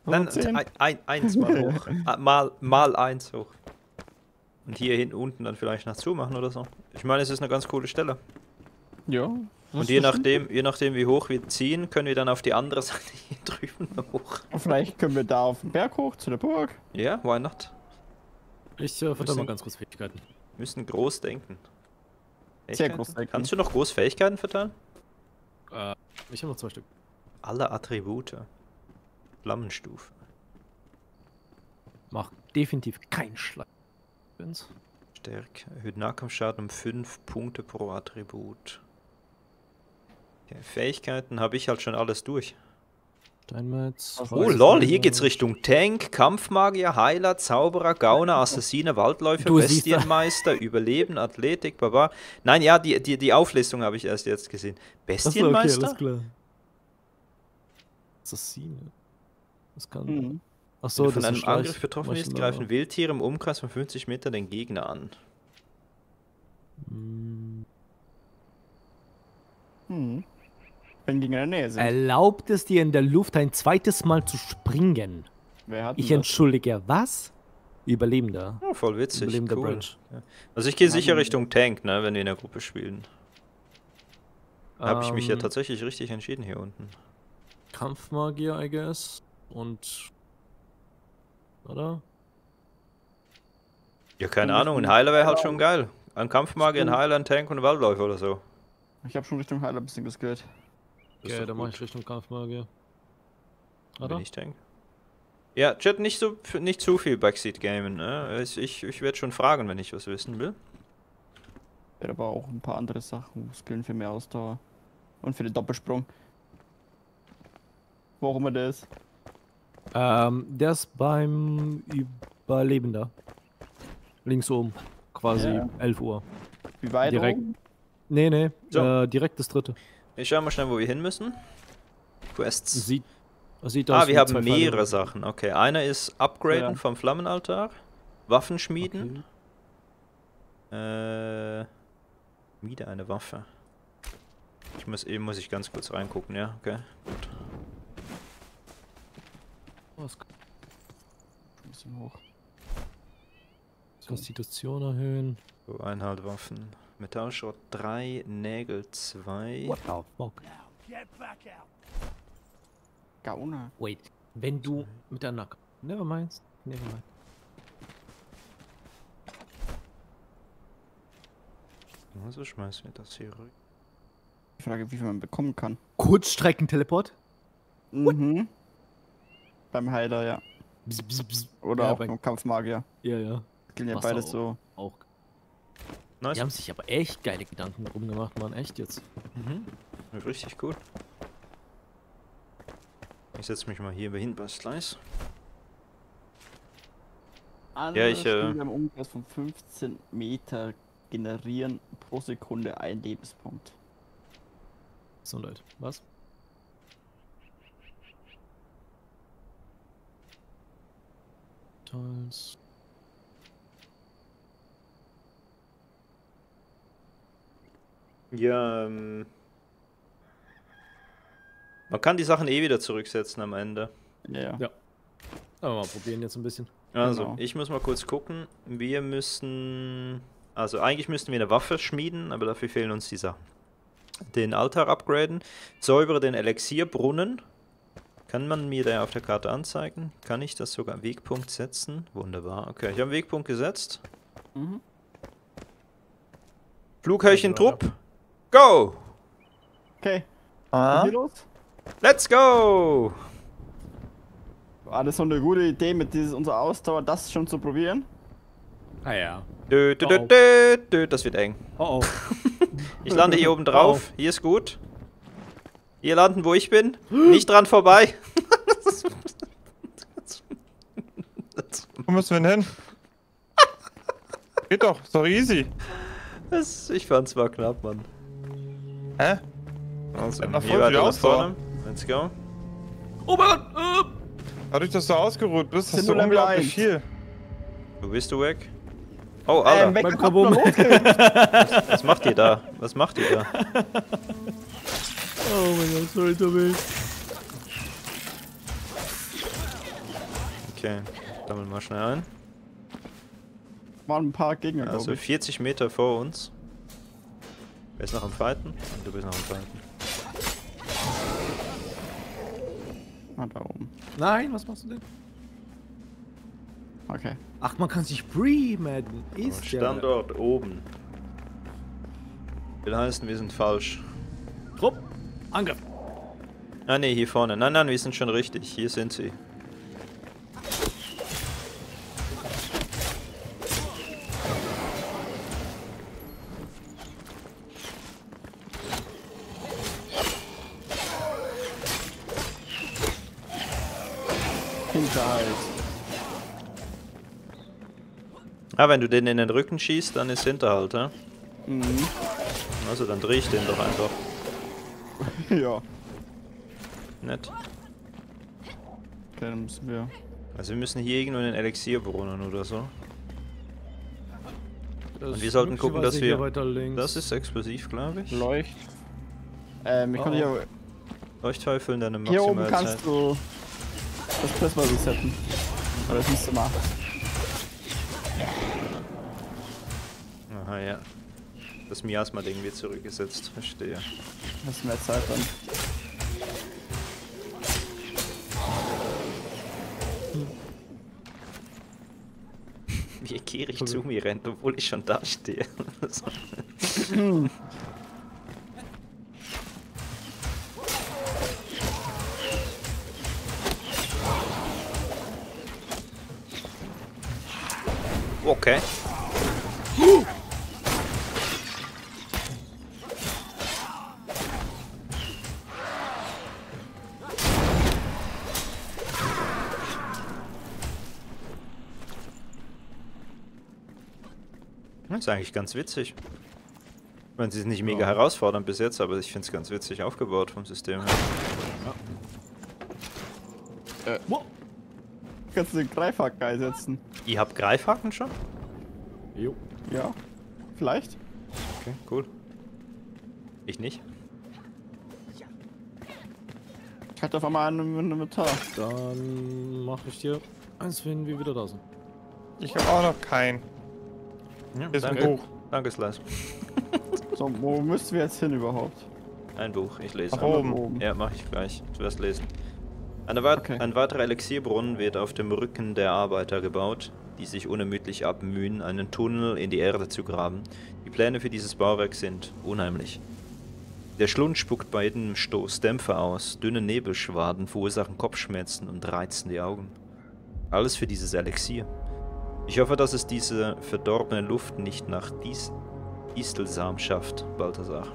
Nein, ein, ein, eins mal hoch. [LAUGHS] Ah, mal, mal eins hoch. Und hier hinten unten dann vielleicht noch zumachen oder so. Ich meine, es ist eine ganz coole Stelle. Ja. Und je nachdem, je nachdem, wie hoch wir ziehen, können wir dann auf die andere [LAUGHS] Seite hier drüben hoch. Vielleicht können wir da auf den Berg hoch, zu der Burg. Ja, why not? Ich äh, verteile mal ganz kurz Fähigkeiten. Müssen groß denken. Sehr groß denken. Kannst du noch groß Fähigkeiten verteilen? Äh, ich habe noch zwei Stück. Alle Attribute. Flammenstufe. Mach definitiv keinen Schlag. Stärke. Erhöht Nahkampfschaden um 5 Punkte pro Attribut. Okay, Fähigkeiten habe ich halt schon alles durch. Steinmetz. Oh, lol, hier geht's Richtung Tank, Kampfmagier, Heiler, Zauberer, Gauner, Assassine, Waldläufer, Du Bestienmeister, [LAUGHS] Überleben, Athletik, Baba. Nein, ja, die, die, die Auflistung habe ich erst jetzt gesehen. Achso, okay, Bestienmeister? alles klar. Assassine. Das kann. Mhm. Achso, Wenn du von einem Angriff betroffen ist, greifen Wildtiere im Umkreis von 50 Metern den Gegner an. Hm. Wenn die in der Nähe sind. Erlaubt es dir in der Luft ein zweites Mal zu springen? Wer hat Ich das? entschuldige, was? Überlebender. Oh, voll witzig. Überlebender Cool. Bridge. Also ich gehe sicher Richtung Tank, ne, wenn wir in der Gruppe spielen. Da habe ich mich ja Ähm, tatsächlich richtig entschieden hier unten. Kampfmagier, I guess. Und. Oder? Ja, keine Ahnung, ein Heiler wäre halt Genau. schon geil. Ein Kampfmagier, ein. Heiler, ein Tank und ein Waldläufer oder so. Ich habe schon Richtung Heiler ein bisschen geskillt. Okay, dann mach ich Richtung Kampfmagier. Oder? ich denke. Ja, Chat, nicht, so, nicht zu viel Backseat gamen. Ne? Ich, ich, ich werde schon fragen, wenn ich was wissen will. Wäre aber auch ein paar andere Sachen skillen für mehr Ausdauer. Und für den Doppelsprung. Wo auch immer der ist. Ähm, der ist beim Überlebender. Links oben. Quasi Ja. 11 Uhr. Wie weit Direkt. oben? Nee, nee, So. äh, direkt das dritte. Ich schau mal schnell, wo wir hin müssen. Quests. Sieht, sieht aus Ah, wir haben mehrere. Sachen. Okay, einer ist Upgraden Ja. vom Flammenaltar. Waffen schmieden. Okay. Äh, wieder eine Waffe. Ich muss eben muss ich ganz kurz reingucken, ja, okay. Gut. Oh, es- Ein bisschen hoch. Konstitution erhöhen. So, Einhalt Waffen. Metallschrott 3, Nägel 2. What the fuck? Gauner. Wait, wenn du mit der Nack. Never mind. Never mind. Also schmeißen wir das hier rüber. Die Frage, wie viel man bekommen kann. Kurzstreckenteleport? Mhm. Beim Heiler, ja. Bzz, bzz, bzz. Oder Ja, auch bei- beim Kampfmagier. Ja, ja. Gilt ja beides auch. so. Auch. Nice. Die haben sich aber echt geile Gedanken drum gemacht, Mann. Echt jetzt. Mhm. Richtig cool. Ich setze mich mal hier hin bei Slice. Andere ich, äh, Spiele im Umkreis von 15 Meter generieren pro Sekunde einen Lebenspunkt. So leid. Was? Tolls. Ja, ähm. Man kann die Sachen eh wieder zurücksetzen am Ende. Ja. Ja. Aber mal probieren jetzt ein bisschen. Also, Genau. ich muss mal kurz gucken. Wir müssen. Also, eigentlich müssten wir eine Waffe schmieden, aber dafür fehlen uns die Sachen. Den Altar upgraden. Säubere den Elixierbrunnen. Kann man mir da auf der Karte anzeigen? Kann ich das sogar am Wegpunkt setzen? Wunderbar. Okay, ich habe einen Wegpunkt gesetzt. Mhm. Flughöchchen-Trupp. Go! Okay. Ah, los? Let's go! War das so eine gute Idee, mit dieses unser Ausdauer das schon zu probieren? Ah ja. Dö, dö, dö, Oh. dö, dö. Das wird eng. Oh oh. [LAUGHS] Ich lande hier oben drauf. Hier ist gut. Hier landen, wo ich bin. Nicht dran vorbei. [LAUGHS] wo müssen wir denn hin? [LAUGHS] Geht doch, ist doch easy. Das, ich fand's war knapp, Mann. Hä? Also, Ja, nach hier vorne, nach Ausdauer. vorne. Let's go. Oh mein Gott! Äh. Dadurch, dass du ausgeruht bist, Sind hast du unglaublich 1. viel. Wo bist du weg? Oh, Alter. Ähm, weg. Abwehr, [LAUGHS] Was macht ihr da? Was macht ihr da? [LAUGHS] Oh mein Gott, sorry, Tommy. Okay, sammeln mal schnell ein. Waren ein paar Gegner, Also glaube ich. 40 Meter vor uns. Wer ist noch am Fighten? Und du bist noch am Fighten. Ah, da oben. Nein, was machst du denn? Okay. Ach, man kann sich pre-madden. Ist ja. Standort oben. Will heißen, wir sind falsch. Trupp. Angriff. Ah ne, hier vorne. Nein, nein, wir sind schon richtig. Hier sind sie. Ah, wenn du den in den Rücken schießt, dann ist Hinterhalt, ja? Mhm. Also dann dreh ich den doch einfach. [LAUGHS] ja. Nett. Okay, dann müssen wir. Also wir müssen hier irgendwo in den Elixierbrunnen oder so. Das Und wir sollten gucken, dass wir- Weiter links. Das ist explosiv, glaube ich. Leucht. Ähm, ich Oh, kann hier. Leuchtteufel in deine Hier oben Maximalzeit. kannst du das Prisma resetten. Oder das müsste machen. Aha, ja. Das Miasma-Ding wird zurückgesetzt, verstehe. Das ist mehr Zeit dann. Wie gierig zu mir rennt, obwohl ich schon da stehe. [LAUGHS] Okay. Das ist eigentlich ganz witzig. Ich meine, sie ist nicht mega Ja. herausfordernd bis jetzt, aber ich finde es ganz witzig aufgebaut vom System her. Kannst du den Greifhaken einsetzen? Ihr habt Greifhaken schon? Jo. Ja. Vielleicht? Okay, cool. Ich nicht. Ich hatte auf einmal einen Inventar. Dann mache ich dir eins, wenn wir wieder da sind. Ich habe auch noch keinen. Ja, Hier ist ein danke. Buch. Danke, Slice. [LAUGHS] So, wo müssen wir jetzt hin überhaupt? Ein Buch, ich lese. Nach einmal. oben. Ja, mache ich gleich. Zuerst lesen. Eine weit Okay. Ein weiterer Elixierbrunnen wird auf dem Rücken der Arbeiter gebaut, die sich unermüdlich abmühen, einen Tunnel in die Erde zu graben. Die Pläne für dieses Bauwerk sind unheimlich. Der Schlund spuckt bei jedem Stoß Dämpfe aus, dünne Nebelschwaden verursachen Kopfschmerzen und reizen die Augen. Alles für dieses Elixier. Ich hoffe, dass es diese verdorbene Luft nicht nach Dis Distelsamen schafft, Balthasar.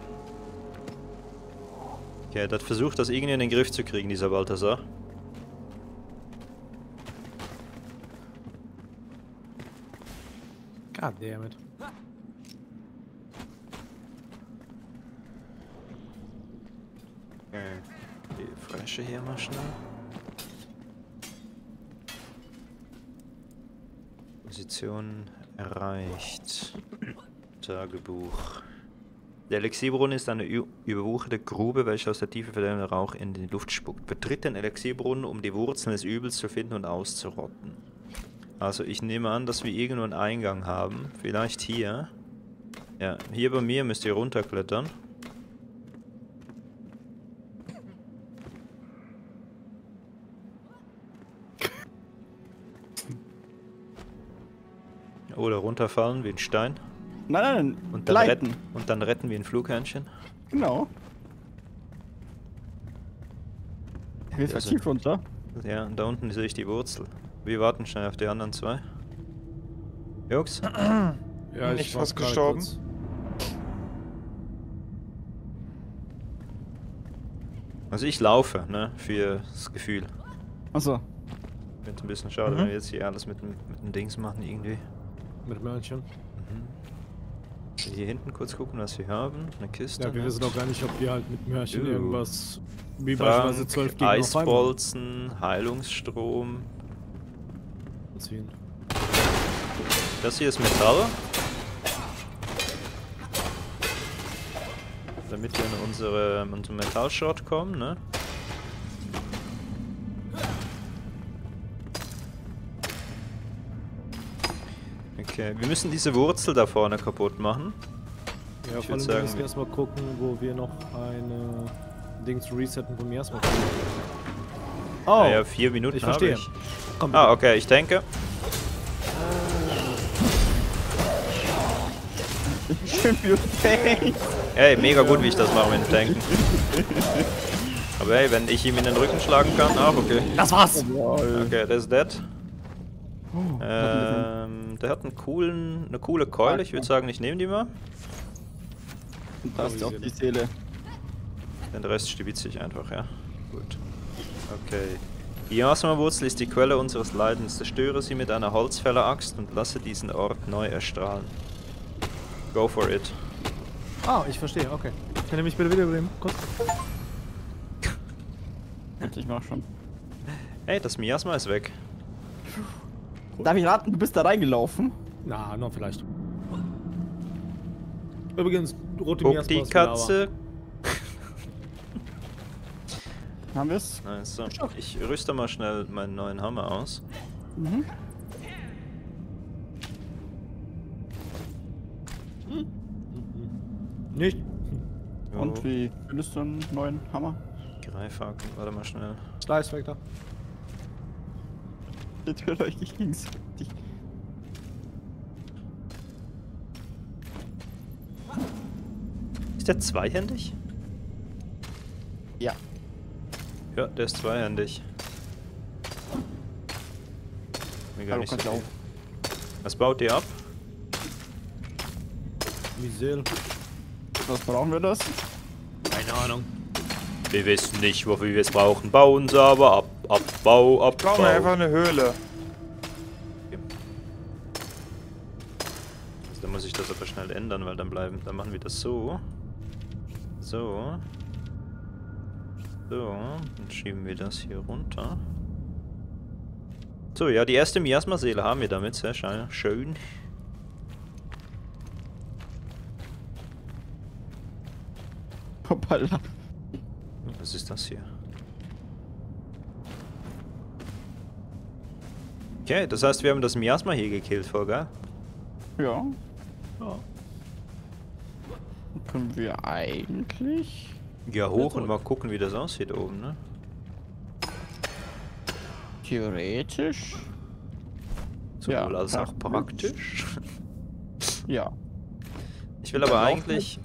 Okay, hat versucht, das irgendwie in den Griff zu kriegen, dieser Balthasar. God damn it. Okay. Die Flasche hier mal schnell. Position erreicht. Tagebuch. Der Elixierbrunnen ist eine überwucherte Grube, welche aus der Tiefe verdämmende Rauch in die Luft spuckt. Betritt den Elixierbrunnen, um die Wurzeln des Übels zu finden und auszurotten. Also ich nehme an, dass wir irgendwo einen Eingang haben. Vielleicht hier. Ja, hier bei mir müsst ihr runterklettern. Oder runterfallen wie ein Stein. Nein, nein, nein. Und dann, Gleiten. retten, und dann retten wie ein Flughörnchen. Genau. Wir sind Also- tief runter. Ja, und da unten sehe ich die Wurzel. Wir warten schnell auf die anderen zwei. Jungs, [CLEARS THROAT] Ja, Nicht war fast gestorben? kurz. also ich laufe, ne, für das Gefühl. Achso. Wird ein bisschen schade, Mhm. wenn wir jetzt hier alles mit mit dem Dings machen irgendwie. Mit Mörnchen. Hier hinten kurz gucken, was wir haben. Eine Kiste. Ja, wir wissen auch gar nicht, ob wir halt mit Mörchen Uh. irgendwas. Wie beispielsweise Trank, 12 Gegner auf einmal Eisbolzen, Heilungsstrom. ziehen. Das hier ist Metall. Damit wir in unsere, unseren Metallshot kommen, ne? Okay, wir müssen diese Wurzel da vorne kaputt machen. Ja, Ich vor würd allem sagen, müssen wir erstmal gucken, wo wir noch eine Dings resetten von mir erstmal. Oh, Ah ja, vier Minuten ich habe verstehe. ich. komm. Ah, okay, ich denke. [LAUGHS] Schön für Tank. Ey, mega gut, wie ich das mache mit dem Tanken. Aber hey, wenn ich ihm in den Rücken schlagen kann, auch okay. Das war's! Okay, der ist dead. Ähm, der hat einen coolen, eine coole Keule. Ich würde sagen, ich nehme die mal. Ist auch die Seele. Den Rest stibitze ich einfach, ja. Gut. Okay. Die Jasma-Wurzel ist die Quelle unseres Leidens. Zerstöre sie mit einer Holzfäller-Axt und lasse diesen Ort neu erstrahlen. Go for it. Ah, ich verstehe, okay. Kann ich mich bitte wiederbringen? Kurz. Ich mach schon. Hey, das Miasma ist weg. Darf ich raten, du bist da reingelaufen? Na, noch vielleicht. Übrigens, rote Guck die. Katze. [LAUGHS] Haben wir's? Also, ich rüste mal schnell meinen neuen Hammer aus. Mhm. Nicht? Jo, Und wie findest du einen neuen Hammer? Greifhaken, warte mal schnell. Slice Vector. Natürlich dich. Ist der zweihändig? Ja. Ja, der ist zweihändig. Mir gar Hallo, nicht so kannst viel. auch. Was baut ihr ab? Misel. Was brauchen wir das? Keine Ahnung. Wir wissen nicht, wofür wir es brauchen. Bauen sie aber ab. Abbau, Abbau. Brauchen wir einfach eine Höhle. Also, da muss ich das aber schnell ändern, weil dann bleiben, dann machen wir das so. So. So, dann schieben wir das hier runter. So, ja, die erste Miasma-Seele haben wir damit, sehr schön. schön. Hoppala. Was ist das hier? Okay, das heißt, wir haben das Miasma hier gekillt, voll geil. Ja. Ja. Können wir eigentlich. Ja, hoch und mal gucken, wie das aussieht oben, ne? Theoretisch. Sowohl Ja, als auch praktisch. [LAUGHS] Ja. Ich will aber eigentlich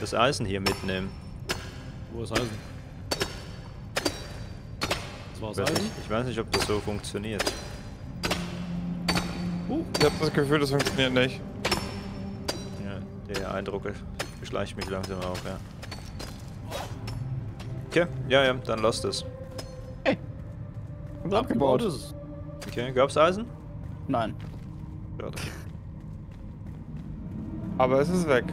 das Eisen hier mitnehmen. Wo ist Eisen? War's Ich weiß, nicht, ich weiß nicht, ob das so funktioniert. Ich habe das Gefühl, das funktioniert nicht. Ja, der Eindruck beschleicht mich langsam auf, ja. Okay, ja, ja, dann lass das. Haben sie abgebaut? ist es. Okay, gab's Eisen? Nein. Schade. Aber es ist weg.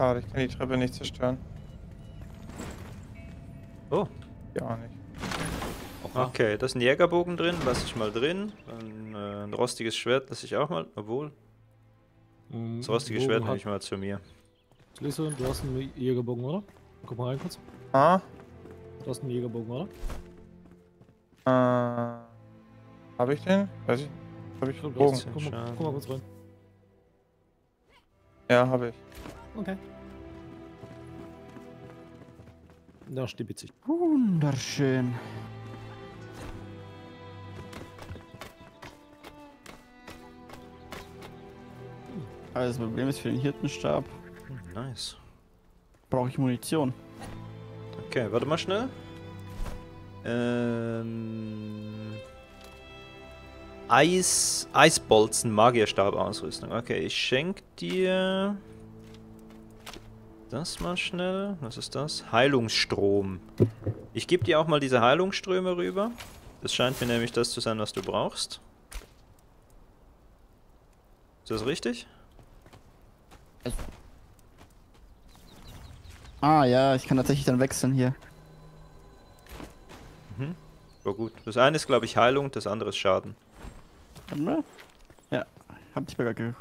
Schade, ich kann die Treppe nicht zerstören. Oh, Gar nicht. okay, da ist ein Jägerbogen drin, lass ich mal drin. Dann, äh, ein rostiges Schwert lasse ich auch mal, obwohl, Mhm. das rostige Bogen Schwert nehme ich mal zu mir. Lisa, du hast einen Jägerbogen, oder? Guck mal rein kurz. Ah? Du hast einen Jägerbogen, oder? Äh. Habe ich den? Weiß ich nicht. Habe ich du Bogen? Guck mal, guck mal kurz rein. Ja, habe ich. Okay. Da steht witzig. Wunderschön. Aber das Problem ist, für den Hirtenstab Nice. brauche ich Munition. Okay, warte mal schnell. Ähm. Eis. Eisbolzen, Magierstab Ausrüstung. Okay, ich schenk dir. Das mal schnell. Was ist das? Heilungsstrom. Ich gebe dir auch mal diese Heilungsströme rüber. Das scheint mir nämlich das zu sein, was du brauchst. Ist das richtig? Ah ja, ich kann tatsächlich dann wechseln hier. War gut. Das eine ist, glaube ich, Heilung, das andere ist Schaden. Mal. Ja, hab ich mir gar ge...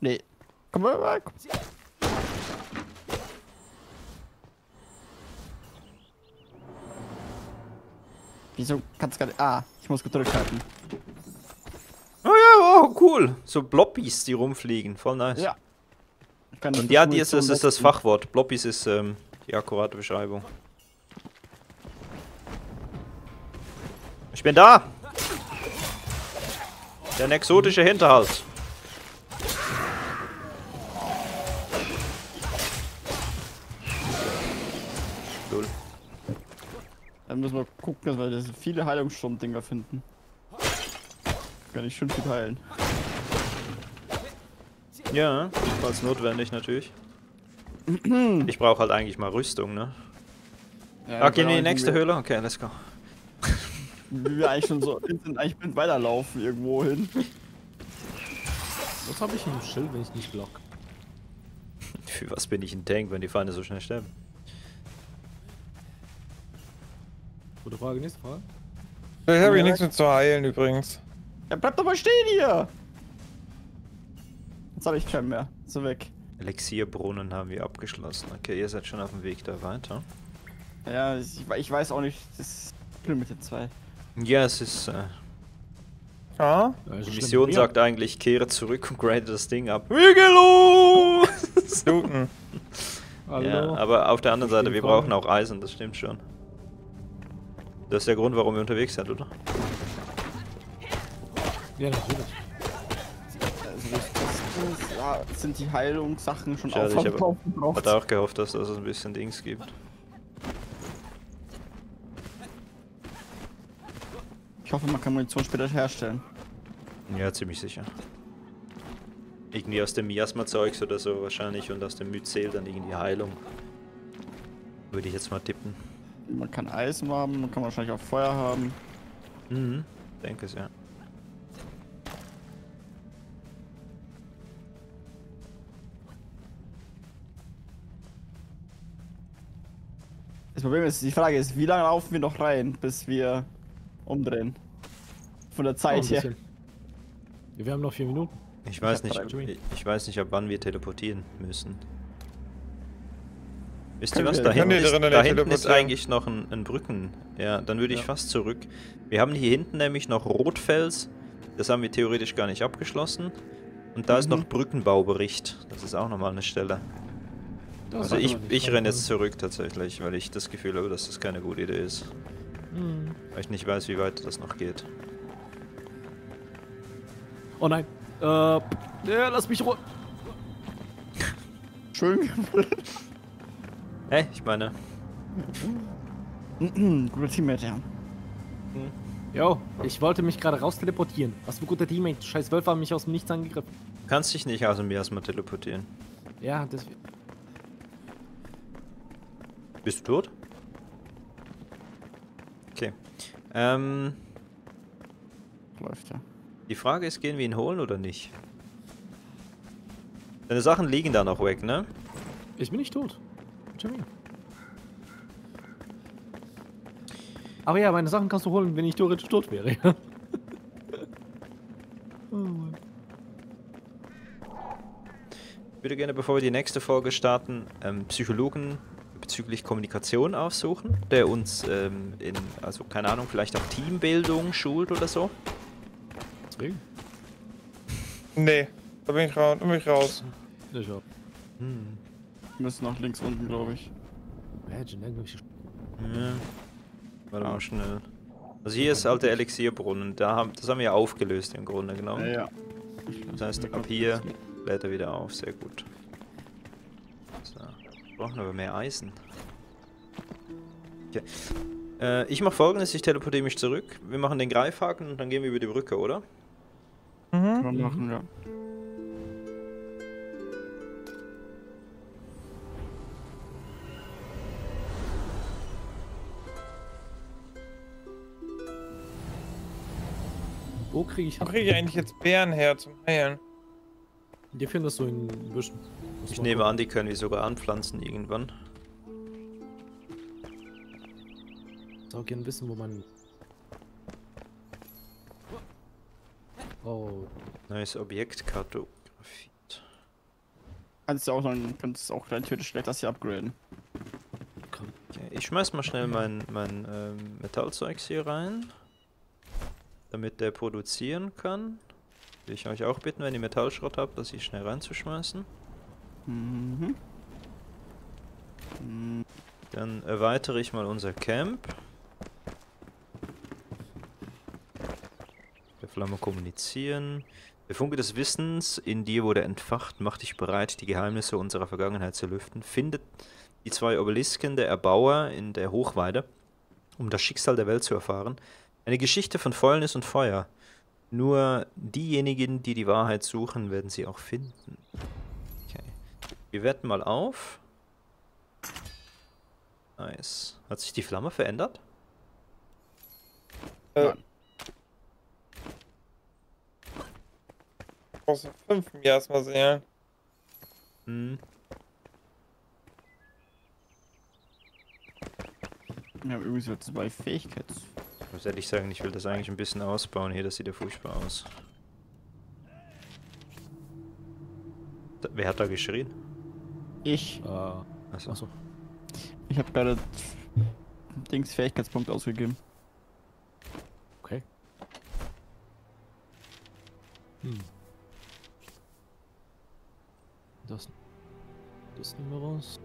Nee. Komm mal, mal. komm. Wieso kannst du gar nicht... Ah, ich muss gedrückt halten. Oh ja, oh, cool. So Bloppies, die rumfliegen. Voll nice. Ja. Und ja, die ist, das ist das. Fachwort. Bloppies ist ähm, die akkurate Beschreibung. Ich bin da! Der exotische Hinterhalt. Dann müssen wir gucken, dass wir das viele Heilungsstrom-Dinger finden. Kann ich schön viel heilen. Ja, falls notwendig natürlich. [CLEARS THROAT] Ich brauche halt eigentlich mal Rüstung, ne? Ja, die genau, nächste wie wir- Höhle? Okay, let's go. Wie wir eigentlich schon so [LAUGHS] sind, eigentlich blind weiterlaufen irgendwo hin. Was habe ich im Schild, wenn ich nicht block? Für was bin ich ein Tank, wenn die Feinde so schnell sterben? Gute Frage, nächste Frage. Ich habe Ja. hier nichts mehr zu heilen übrigens. Ja, bleib doch mal stehen hier! Jetzt habe ich keinen mehr. So weg. Elixierbrunnen haben wir abgeschlossen. Okay, ihr seid schon auf dem Weg da weiter. Ja, ich, ich weiß auch nicht. Das ist blöd mit den zwei. Ja, es ist. Äh, Ah? Ja, die. Mission Ja. sagt eigentlich, kehre zurück und grade das Ding ab. Wir gehen los! Hallo. Ja, aber auf der anderen Seite, wir brauchen auch Eisen, das stimmt schon. Das ist der Grund, warum wir unterwegs sind, oder? ja, natürlich. Also das, das, das, ja, sind die Heilungssachen schon Schade, ich habe- aufgebraucht. Hat auch gehofft, dass es ein bisschen Dings gibt. Ich hoffe, man kann Munition später herstellen. Ja, ziemlich sicher. Irgendwie aus dem Miasma-Zeugs oder so wahrscheinlich und aus dem Myzel dann irgendwie Heilung. Würde ich jetzt mal tippen. Man kann Eisen haben, man kann wahrscheinlich auch Feuer haben. Mhm, denke es, ja. Das Problem ist, die Frage ist, wie lange laufen wir noch rein, bis wir umdrehen? Von der Oh, Zeit ein her. wir haben noch vier Minuten. Ich weiß nicht, ich, ich weiß nicht, ab wann wir teleportieren müssen. Wisst ihr was? Da hinten, ist, da hinten ist eigentlich noch ein, ein Brücken. Ja, dann würde ich Ja. fast zurück. Wir haben hier hinten nämlich noch Rotfels. Das haben wir theoretisch gar nicht abgeschlossen. Und da ist Mhm. noch Brückenbaubericht. Das ist auch nochmal eine Stelle. Das Also ich, ich renne jetzt zurück tatsächlich, weil ich das Gefühl habe, dass das keine gute Idee ist. Hm. Weil ich nicht weiß, wie weit das noch geht. Oh nein. Äh, ja, lass mich ruhen. [LAUGHS] Schön. [LAUGHS] Hä? Ich meine, Guter Teammate, ja. Jo, ich wollte mich gerade raus teleportieren. Was für ein guter Teammate. Scheiß Wölfe haben mich aus dem Nichts angegriffen. du kannst dich nicht aus dem Miasma teleportieren. Ja, das. Bist du tot? Okay. Ähm, Läuft ja. die Frage ist, gehen wir ihn holen oder nicht? Deine Sachen liegen da noch weg, ne? Ich bin nicht tot. Jimmy. Aber ja, meine Sachen kannst du holen, wenn ich theoretisch tot wäre. [LAUGHS] oh Mann. Ich würde gerne, bevor wir die nächste Folge starten, ähm, Psychologen bezüglich Kommunikation aufsuchen, der uns ähm, in, also keine Ahnung, vielleicht auch Teambildung schult oder so. Deswegen. Nee, da bin ich raus. Da bin ich raus. Ich hab. Hm. Wir müssen nach links unten, glaube ich. Imagine, irgendwelche. Ja. Warte mal schnell. Also hier ist alter Elixierbrunnen, da haben, das haben wir ja aufgelöst im Grunde genommen. Ja, ja. Das heißt, ab hier lädt er wieder auf, sehr gut. So. Wir brauchen aber mehr Eisen. Okay. Äh, ich mache folgendes, ich teleportiere mich zurück. Wir machen den Greifhaken und dann gehen wir über die Brücke, oder? Mhm. Können wir machen, ja. Wo kriege ich. Wo kriege ich eigentlich jetzt Bären her zum Heilen? Die findest du in Büschen. Ich nehme gucken. an, die können wir sogar anpflanzen irgendwann. Ich auch gerne wissen, wo man. Oh, Neues Objekt kartografiert. Kannst du auch dann, kannst du auch rein theoretisch gleich das hier upgraden. komm. Okay, ich schmeiß mal schnell mein, mein ähm, Metallzeugs hier rein. Damit der produzieren kann. Will ich euch auch bitten, wenn ihr Metallschrott habt, das hier schnell reinzuschmeißen. Mhm. Mhm. Dann erweitere ich mal unser Camp. Der Flamme kommunizieren. Der Funke des Wissens in dir wurde entfacht, macht dich bereit, die Geheimnisse unserer Vergangenheit zu lüften. Findet die zwei Obelisken der Erbauer in der Hochweide, um das Schicksal der Welt zu erfahren. Eine Geschichte von Fäulnis und Feuer. Nur diejenigen, die die Wahrheit suchen, werden sie auch finden. Okay. Wir werten mal auf. Nice. Hat sich die Flamme verändert? Äh, Nein. brauchst du fünf Miasma-Seelen. Hm. Wir haben irgendwie so zwei Fähigkeits. Ich muss ehrlich sagen, ich will das eigentlich ein bisschen ausbauen hier. Das sieht ja furchtbar aus. Da, wer hat da geschrien? Ich. Äh, Achso. achso. Ich habe gerade Dings Fähigkeitspunkt ausgegeben. Okay. Hm. Das. Das nehmen wir raus.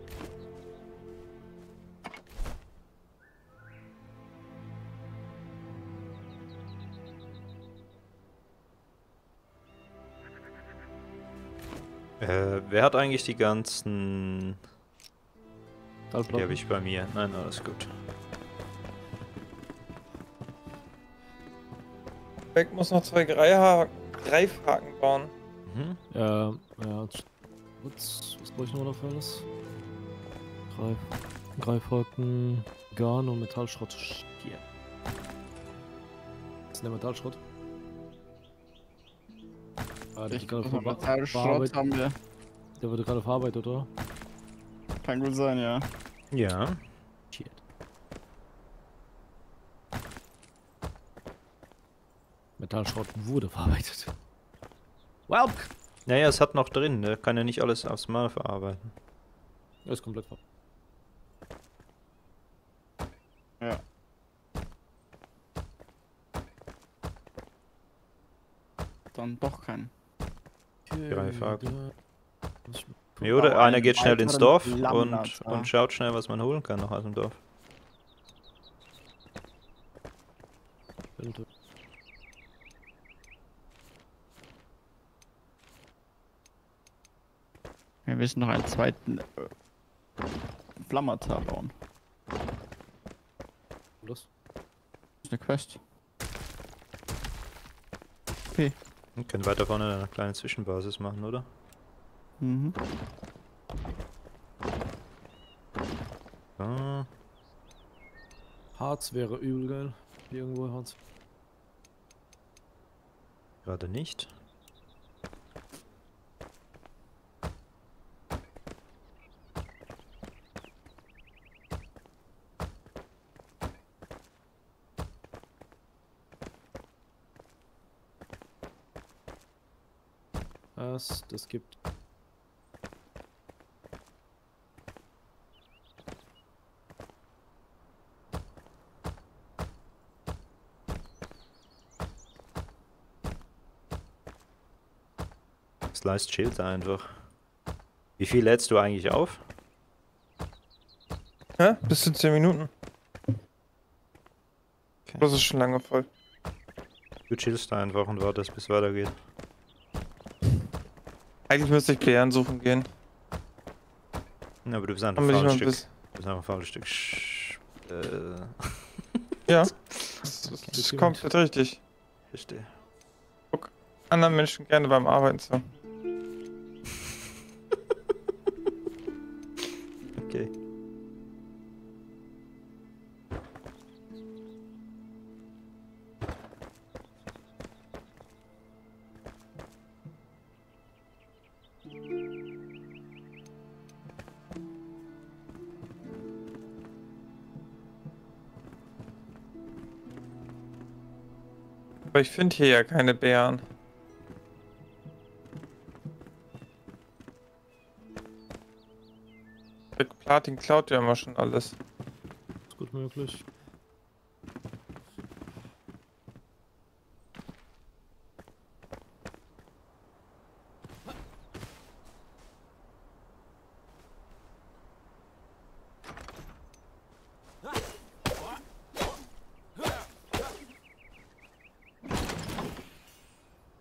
Äh, wer hat eigentlich die ganzen... Die habe ich bei mir. Nein, alles gut. Beck muss noch zwei Greifhaken, Greifhaken bauen. Mhm. Mhm. Ja, ja. Was, was brauche ich noch dafür alles? Greif, Greifhaken, Garn und Metallschrott. Hier. Was ist denn der Metallschrott? Ah, der, Ich gerade glaube, Metallschrott verarbeitet- haben wir. der wird gerade verarbeitet, oder? Kann gut sein, ja. Ja. Shit. Metallschrott wurde verarbeitet. Welp! Naja, es hat noch drin, ne? Kann ja nicht alles aufs Mal verarbeiten. Er ist komplett ver Ja. Dann doch kein. Greifhaken. Was- Ja, oder einer geht schnell ins Dorf und, und schaut schnell, was man holen kann noch aus dem Dorf. Wir müssen noch einen zweiten äh, Flammata bauen. Das? Das ist eine Quest. Wir können weiter vorne eine kleine Zwischenbasis machen, oder? Mhm. So. Harz wäre übel geil. Irgendwo Harz. Gerade nicht. Das gibt. Slice chillt einfach. Wie viel lädst du eigentlich auf? Hä? Bis zu 10 Minuten. Okay. Das ist schon lange voll. Du chillst einfach und wartest, bis weitergeht. Eigentlich müsste ich Bären suchen gehen. Ja, aber du bist einfach ein faules Stück. bis. Du bist einfach ein faules Stück. Sch äh, Ja. Das, [LAUGHS] das ist komplett richtig. verstehe. Anderen Menschen gerne beim Arbeiten zu. Aber ich finde hier ja keine Bären. Der Platin klaut ja immer schon alles. Ist gut möglich.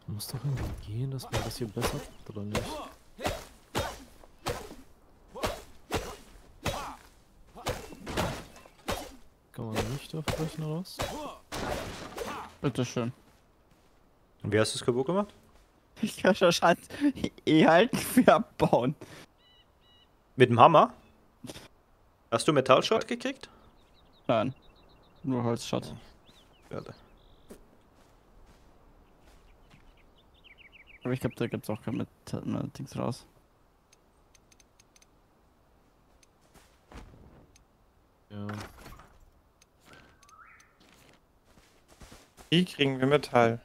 Muss doch irgendwie gehen, dass man das hier besser oder nicht? Kann man nicht aufbrechen oder was? Bitteschön. Und wie hast du es kaputt gemacht? Ich kann schon Schand eh halt für abbauen. Mit dem Hammer? Hast du Metallschrott gekriegt? Nein. Nur Holzschott. Warte. Aber ich glaube, da gibt's auch kein mit, mit Dings raus. Ja. Wie kriegen wir Metall?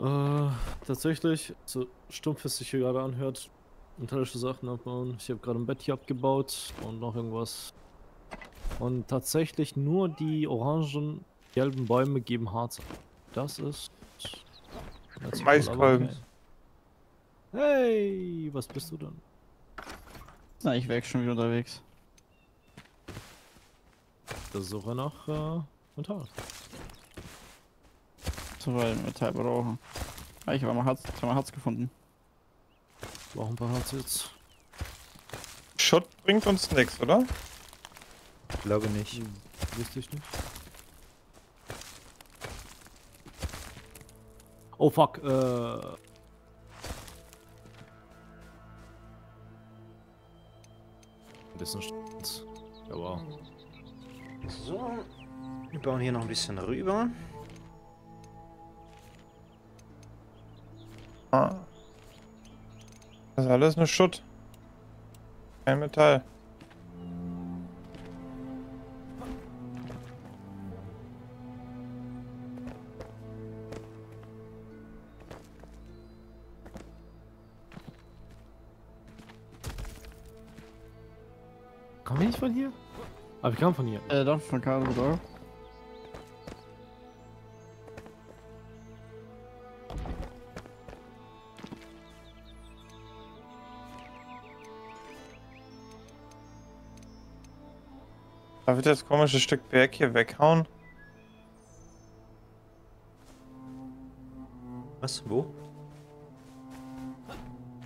Äh, tatsächlich, so stumpf es sich hier gerade anhört, metallische Sachen abbauen. Ich habe gerade ein Bett hier abgebaut und noch irgendwas. Und tatsächlich nur die orangen, gelben Bäume geben Harz ab. Das ist. Aber Maiskolben. Hey, was bist du denn? Na, ich wäre schon wieder unterwegs. Der Suche nach äh, Metall. So weil wir Metall brauchen. Ah, ich habe mal Harz, ich hab mal Harz gefunden. Brauchen ein paar Harz jetzt. Schott bringt uns nichts, oder? Ich glaube nicht. Hm, Wüsste ich nicht. Oh fuck, äh. Ein bisschen St- Ja, wow. So. Wir bauen hier noch ein bisschen rüber. Ah. Das ist alles nur Schutt. Kein Metall. Aber wir kamen von hier. Äh, doch, von Karl oder? Darf ich das komische Stück Berg hier weghauen? Was? Wo?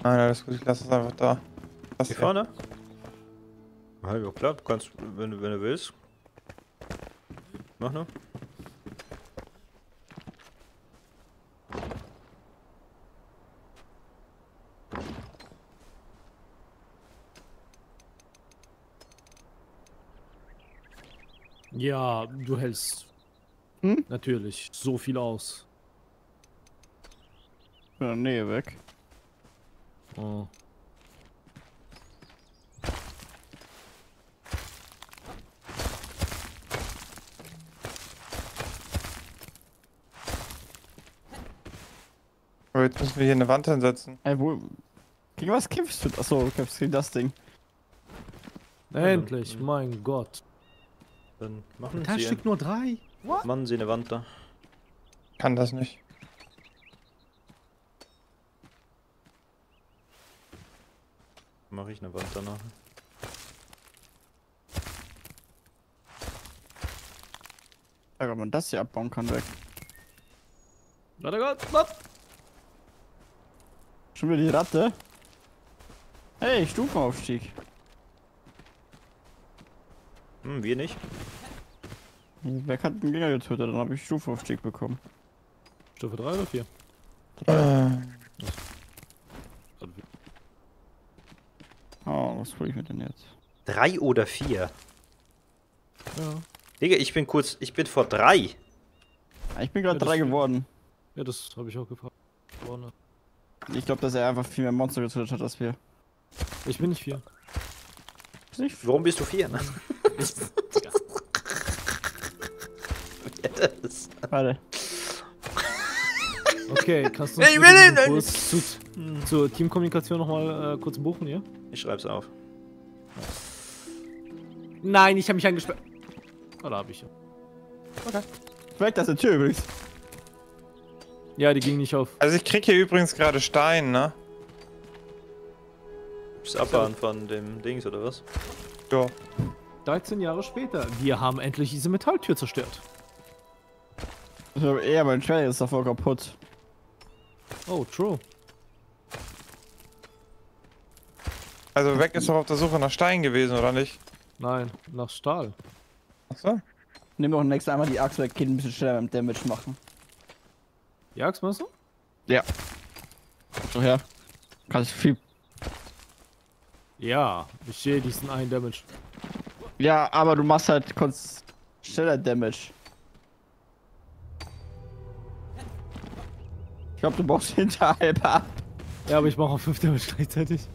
Nein, alles gut, ich lasse es einfach da. Das Hier hier. vorne? Ja, ja klar, du kannst, wenn du, wenn du willst. Mach nur. Ja, du hältst. Hm? Natürlich, so viel aus. Der Nähe weg. Oh. Aber jetzt müssen wir hier eine Wand hinsetzen. Ey, wo. Gegen was kämpfst du? Achso, du kämpfst gegen das Ding. Endlich, mein Gott. Dann machen Da sie, steckt nur drei. machen sie eine Wand da. Kann das nicht. Mache ich eine Wand danach. Ja, wenn man das hier abbauen kann, weg. Warte Gott, stopp! Schon wieder die Ratte. Hey, Stufenaufstieg. Hm, wir nicht. Wer hat den Gegner getötet? Dann habe ich Stufenaufstieg bekommen. Stufe 3 oder 4? Äh, Oh, was hol ich mir denn jetzt? Drei oder vier? Ja. Digga, ich bin kurz, ich bin vor drei. Ah, Ich bin gerade Ja, das drei stimmt. geworden. Ja, das habe ich auch gefragt. Vorne. Ich glaube, dass er einfach viel mehr Monster getötet hat als wir. Ich bin nicht 4. Ist nicht Warum bist du vier? Ne? Ja, das- [LAUGHS] Warte. Okay, kannst du Ich uns will bitte ihn diesen Kurs zu, zur Teamkommunikation nochmal äh, kurz buchen, ja? Ich schreib's auf. Nein, ich habe mich eingesperrt. Oder habe ich ja. Weg, das ist eine Tür übrigens. Ja, die ging nicht auf. also ich krieg hier übrigens gerade Stein, ne? Das Abbauen von dem Dings oder was? Ja. 13 Jahre später. Wir haben endlich diese Metalltür zerstört. Ich glaube eher, mein Schwert ist davor kaputt. Oh, true. Also weg ist doch auf der Suche nach Stein gewesen, oder nicht? Nein, nach Stahl. Achso. Nimm doch nächstes einmal die Axt weg, geht ein bisschen schneller beim Damage machen. Jagst, meinst du? So her. Kannst viel. Ja, ich sehe diesen einen Damage. Ja, aber du machst halt kurz schneller Damage. Ich glaube, du brauchst hinterhalb ab. Ja, aber ich mache auch 5 Damage gleichzeitig.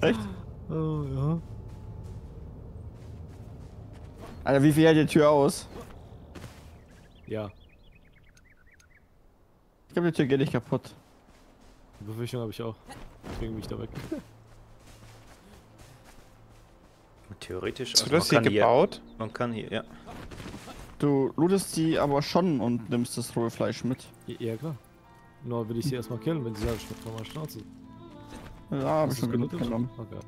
Echt? Oh, ja. Alter, wie viel hält die Tür aus? Ja, Ich glaube, die Tür geht nicht kaputt. die Befürchtung habe ich auch. Deswegen bin ich da weg. Theoretisch. Hast du also das hier gebaut? Man kann hier, ja. Du lootest die aber schon und nimmst das rohe Fleisch mit. Ja, ja, klar. Nur will ich sie erstmal killen, wenn sie schmeckt von meiner Schnauze. Ja, hab ich schon genug genommen. Okay.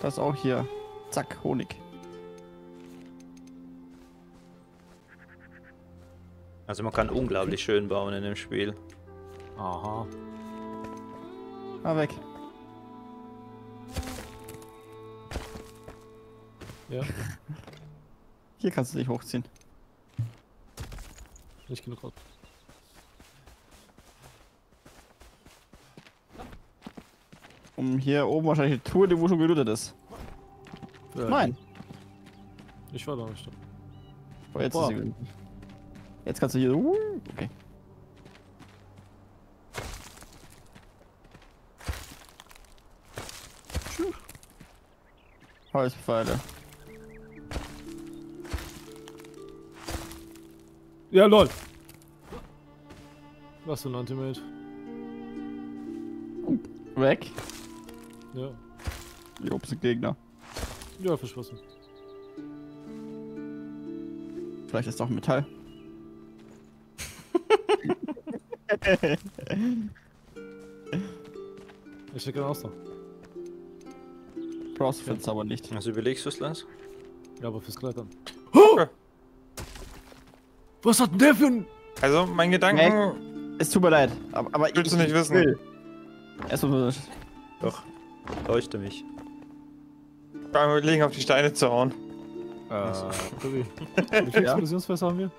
Das auch hier. Zack, Honig. Also man kann unglaublich schön bauen in dem Spiel. Aha. Ah, weg. Ja. Hier kannst du dich hochziehen. Nicht genug raus. Um hier oben wahrscheinlich eine Tour, die wo schon gelootet ist. Ja. Nein! Ich war da nicht da. Boah, jetzt Boah jetzt kannst du hier. Uh, okay. Holzpfeile. Ja, lol. Was für ein Ultimate. Weg. Ja. Oben sind Gegner. Ja, verschlossen. Vielleicht ist doch Metall. [LAUGHS] Ich gerne auch noch. Brauchst du für den Zauber nicht. Also überlegst du es, Lars? Ja, aber fürs Klettern. Okay. Was hat denn der für ein. Also, mein Gedanken. Es tut mir leid, aber, aber Willst du nicht wissen? will. Erstmal Doch. Leuchte mich. Beim Überlegen auf die Steine zu hauen. Äh. [LAUGHS] Wie viele. Explosionsfässer haben wir?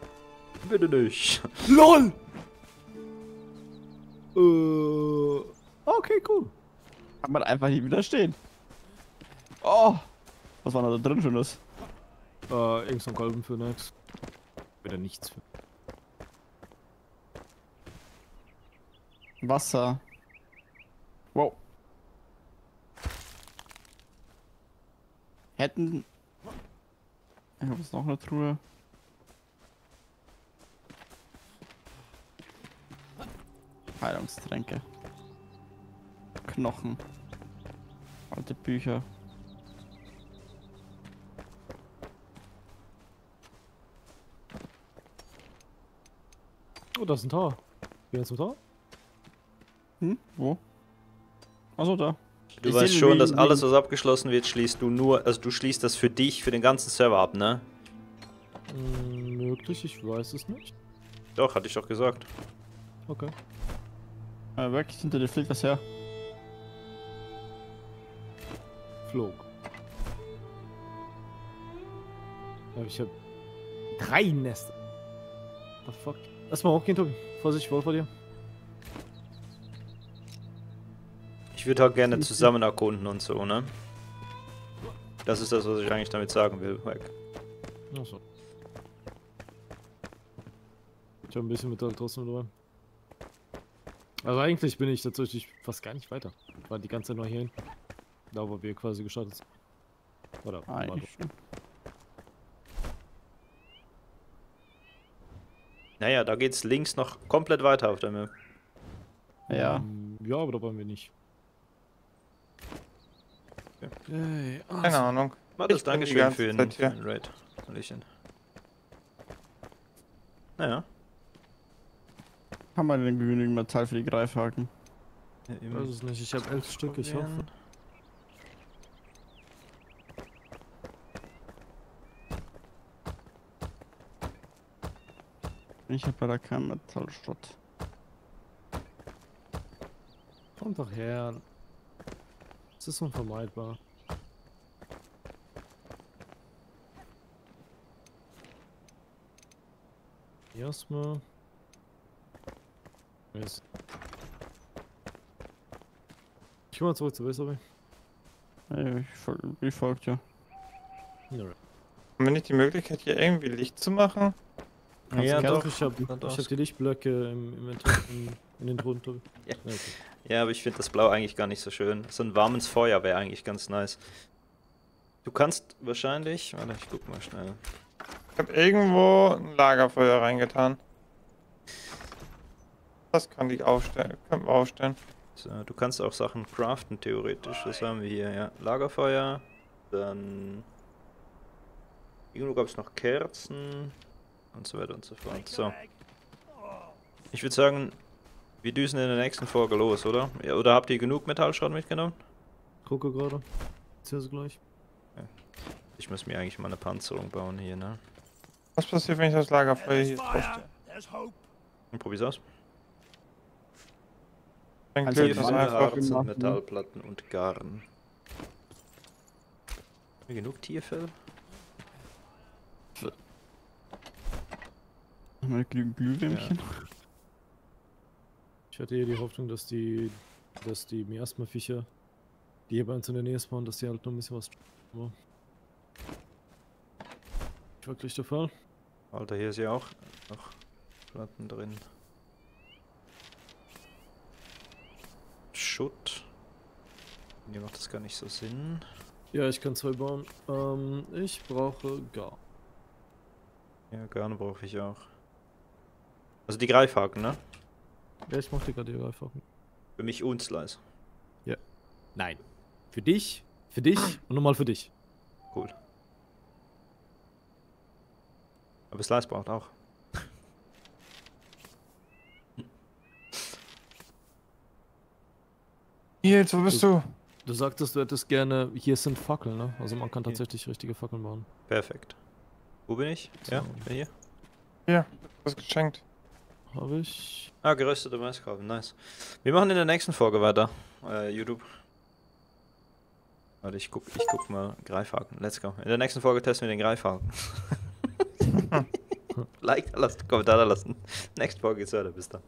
Bitte nicht. LOL! Äh. Okay, cool. kann man einfach nicht widerstehen. Oh! Was war da drin Schönes? Äh, irgend so ein Kolben für nix. Wieder nichts für. Wasser. Wow. Hätten. Ich habe jetzt noch eine Truhe. Heilungstränke. Knochen. Alte Bücher. Oh, da ist ein Tor. Wir zum Tor? Hm? Wo? Achso, da. Du Ich weißt schon, dass alles, was abgeschlossen wird, schließt du nur, also du schließt das für dich, für den ganzen Server ab, ne? Hm, möglich, ich weiß es nicht. Doch, hatte ich doch gesagt. Okay. Äh, weg, hinter dir fliegt was her. Flog. Ich hab drei Nester. The fuck? Lass mal hochgehen, Tobi. Vorsicht, Wolf vor dir. Ich würde halt gerne zusammen erkunden und so, ne? Das ist das, was ich eigentlich damit sagen will. Weg. Achso. Ich habe ein bisschen Metall trotzdem dabei. Also eigentlich bin ich tatsächlich fast gar nicht weiter. Ich war die ganze Zeit nur hierhin. Da wo wir quasi gestartet sind. Oder warte. Eigentlich. Naja, da geht's links noch komplett weiter auf der Map. Ja. Ähm, Ja, aber da waren wir nicht. Okay. ah, Keine Ahnung. Bin die Dankeschön für den, Zeit für hier. den Raid. Hallöchen. Naja. Haben wir denn genügend Metall für die Greifhaken? ja, Ich im weiß es nicht, ich habe elf Stück, ich hoffe. Ich habe leider keinen Metallstott. Kommt doch her. Es ist unvermeidbar. Erstmal. Yes. Ich geh mal zurück zu Westerby. Ey, ich, fol ich folgt ja. Ja, Haben wir nicht die Möglichkeit, hier irgendwie Licht zu machen? Kannst Ja, doch. ich habe Sieht ich hab die Lichtblöcke im, Inventar- in, in den Drohnen, Tobi. [LAUGHS] Ja. okay. Ja, aber ich finde das Blau eigentlich gar nicht so schön. So ein warmes Feuer wäre eigentlich ganz nice. Du kannst wahrscheinlich. Warte, ich guck mal schnell. Ich habe irgendwo ein Lagerfeuer reingetan. Das kann ich aufstellen. Können wir aufstellen. So, du kannst auch Sachen craften, theoretisch. Das haben wir hier, ja. Lagerfeuer. Dann. Irgendwo gab es noch Kerzen. Und so weiter und so fort. So. Ich würde sagen, wir düsen in der nächsten Folge los, oder? Ja, oder habt ihr genug Metallschrott mitgenommen? Gucke gerade. Sie gleich. Ich muss mir eigentlich mal eine Panzerung bauen hier, ne? Was passiert, wenn ich das Lagerfeuer hier draufstelle? Und probier's aus. Dann die das einfach. haben? Harz. Metallplatten und Garn. Haben wir genug Tierfell? Wir genügend Glühwürmchen? Ich hatte hier die Hoffnung, dass die, dass die Miasma-Viecher die hier bei uns in der Nähe spawnen, dass die halt noch ein bisschen was nicht wirklich der Fall. Alter, hier ist ja auch noch Platten drin. Schutt. Hier macht das gar nicht so Sinn. Ja, ich kann zwei bauen. Ähm, ich brauche gar. Ja, gerne brauche ich auch. Also die Greifhaken, ne? Ja, ich mach dir gerade die Greifhaken. Für mich und Slice. Nein. Für dich, für dich und nochmal für dich. Cool. Aber Slice braucht auch. Nils, wo bist du? Du sagtest, du hättest gerne. Hier sind Fackeln, ne? Also man kann tatsächlich richtige Fackeln bauen. Perfekt. Wo bin ich? Ja, So. bin hier. Hier, was geschenkt. Habe ich. Ah, geröstete Maiskolben, nice. Wir machen in der nächsten Folge weiter. Äh, YouTube. Warte, ich guck, ich guck mal. Greifhaken, let's go. In der nächsten Folge testen wir den Greifhaken. [LAUGHS] like da lassen, Kommentar da lassen. Nächste Folge geht's weiter, bis dann.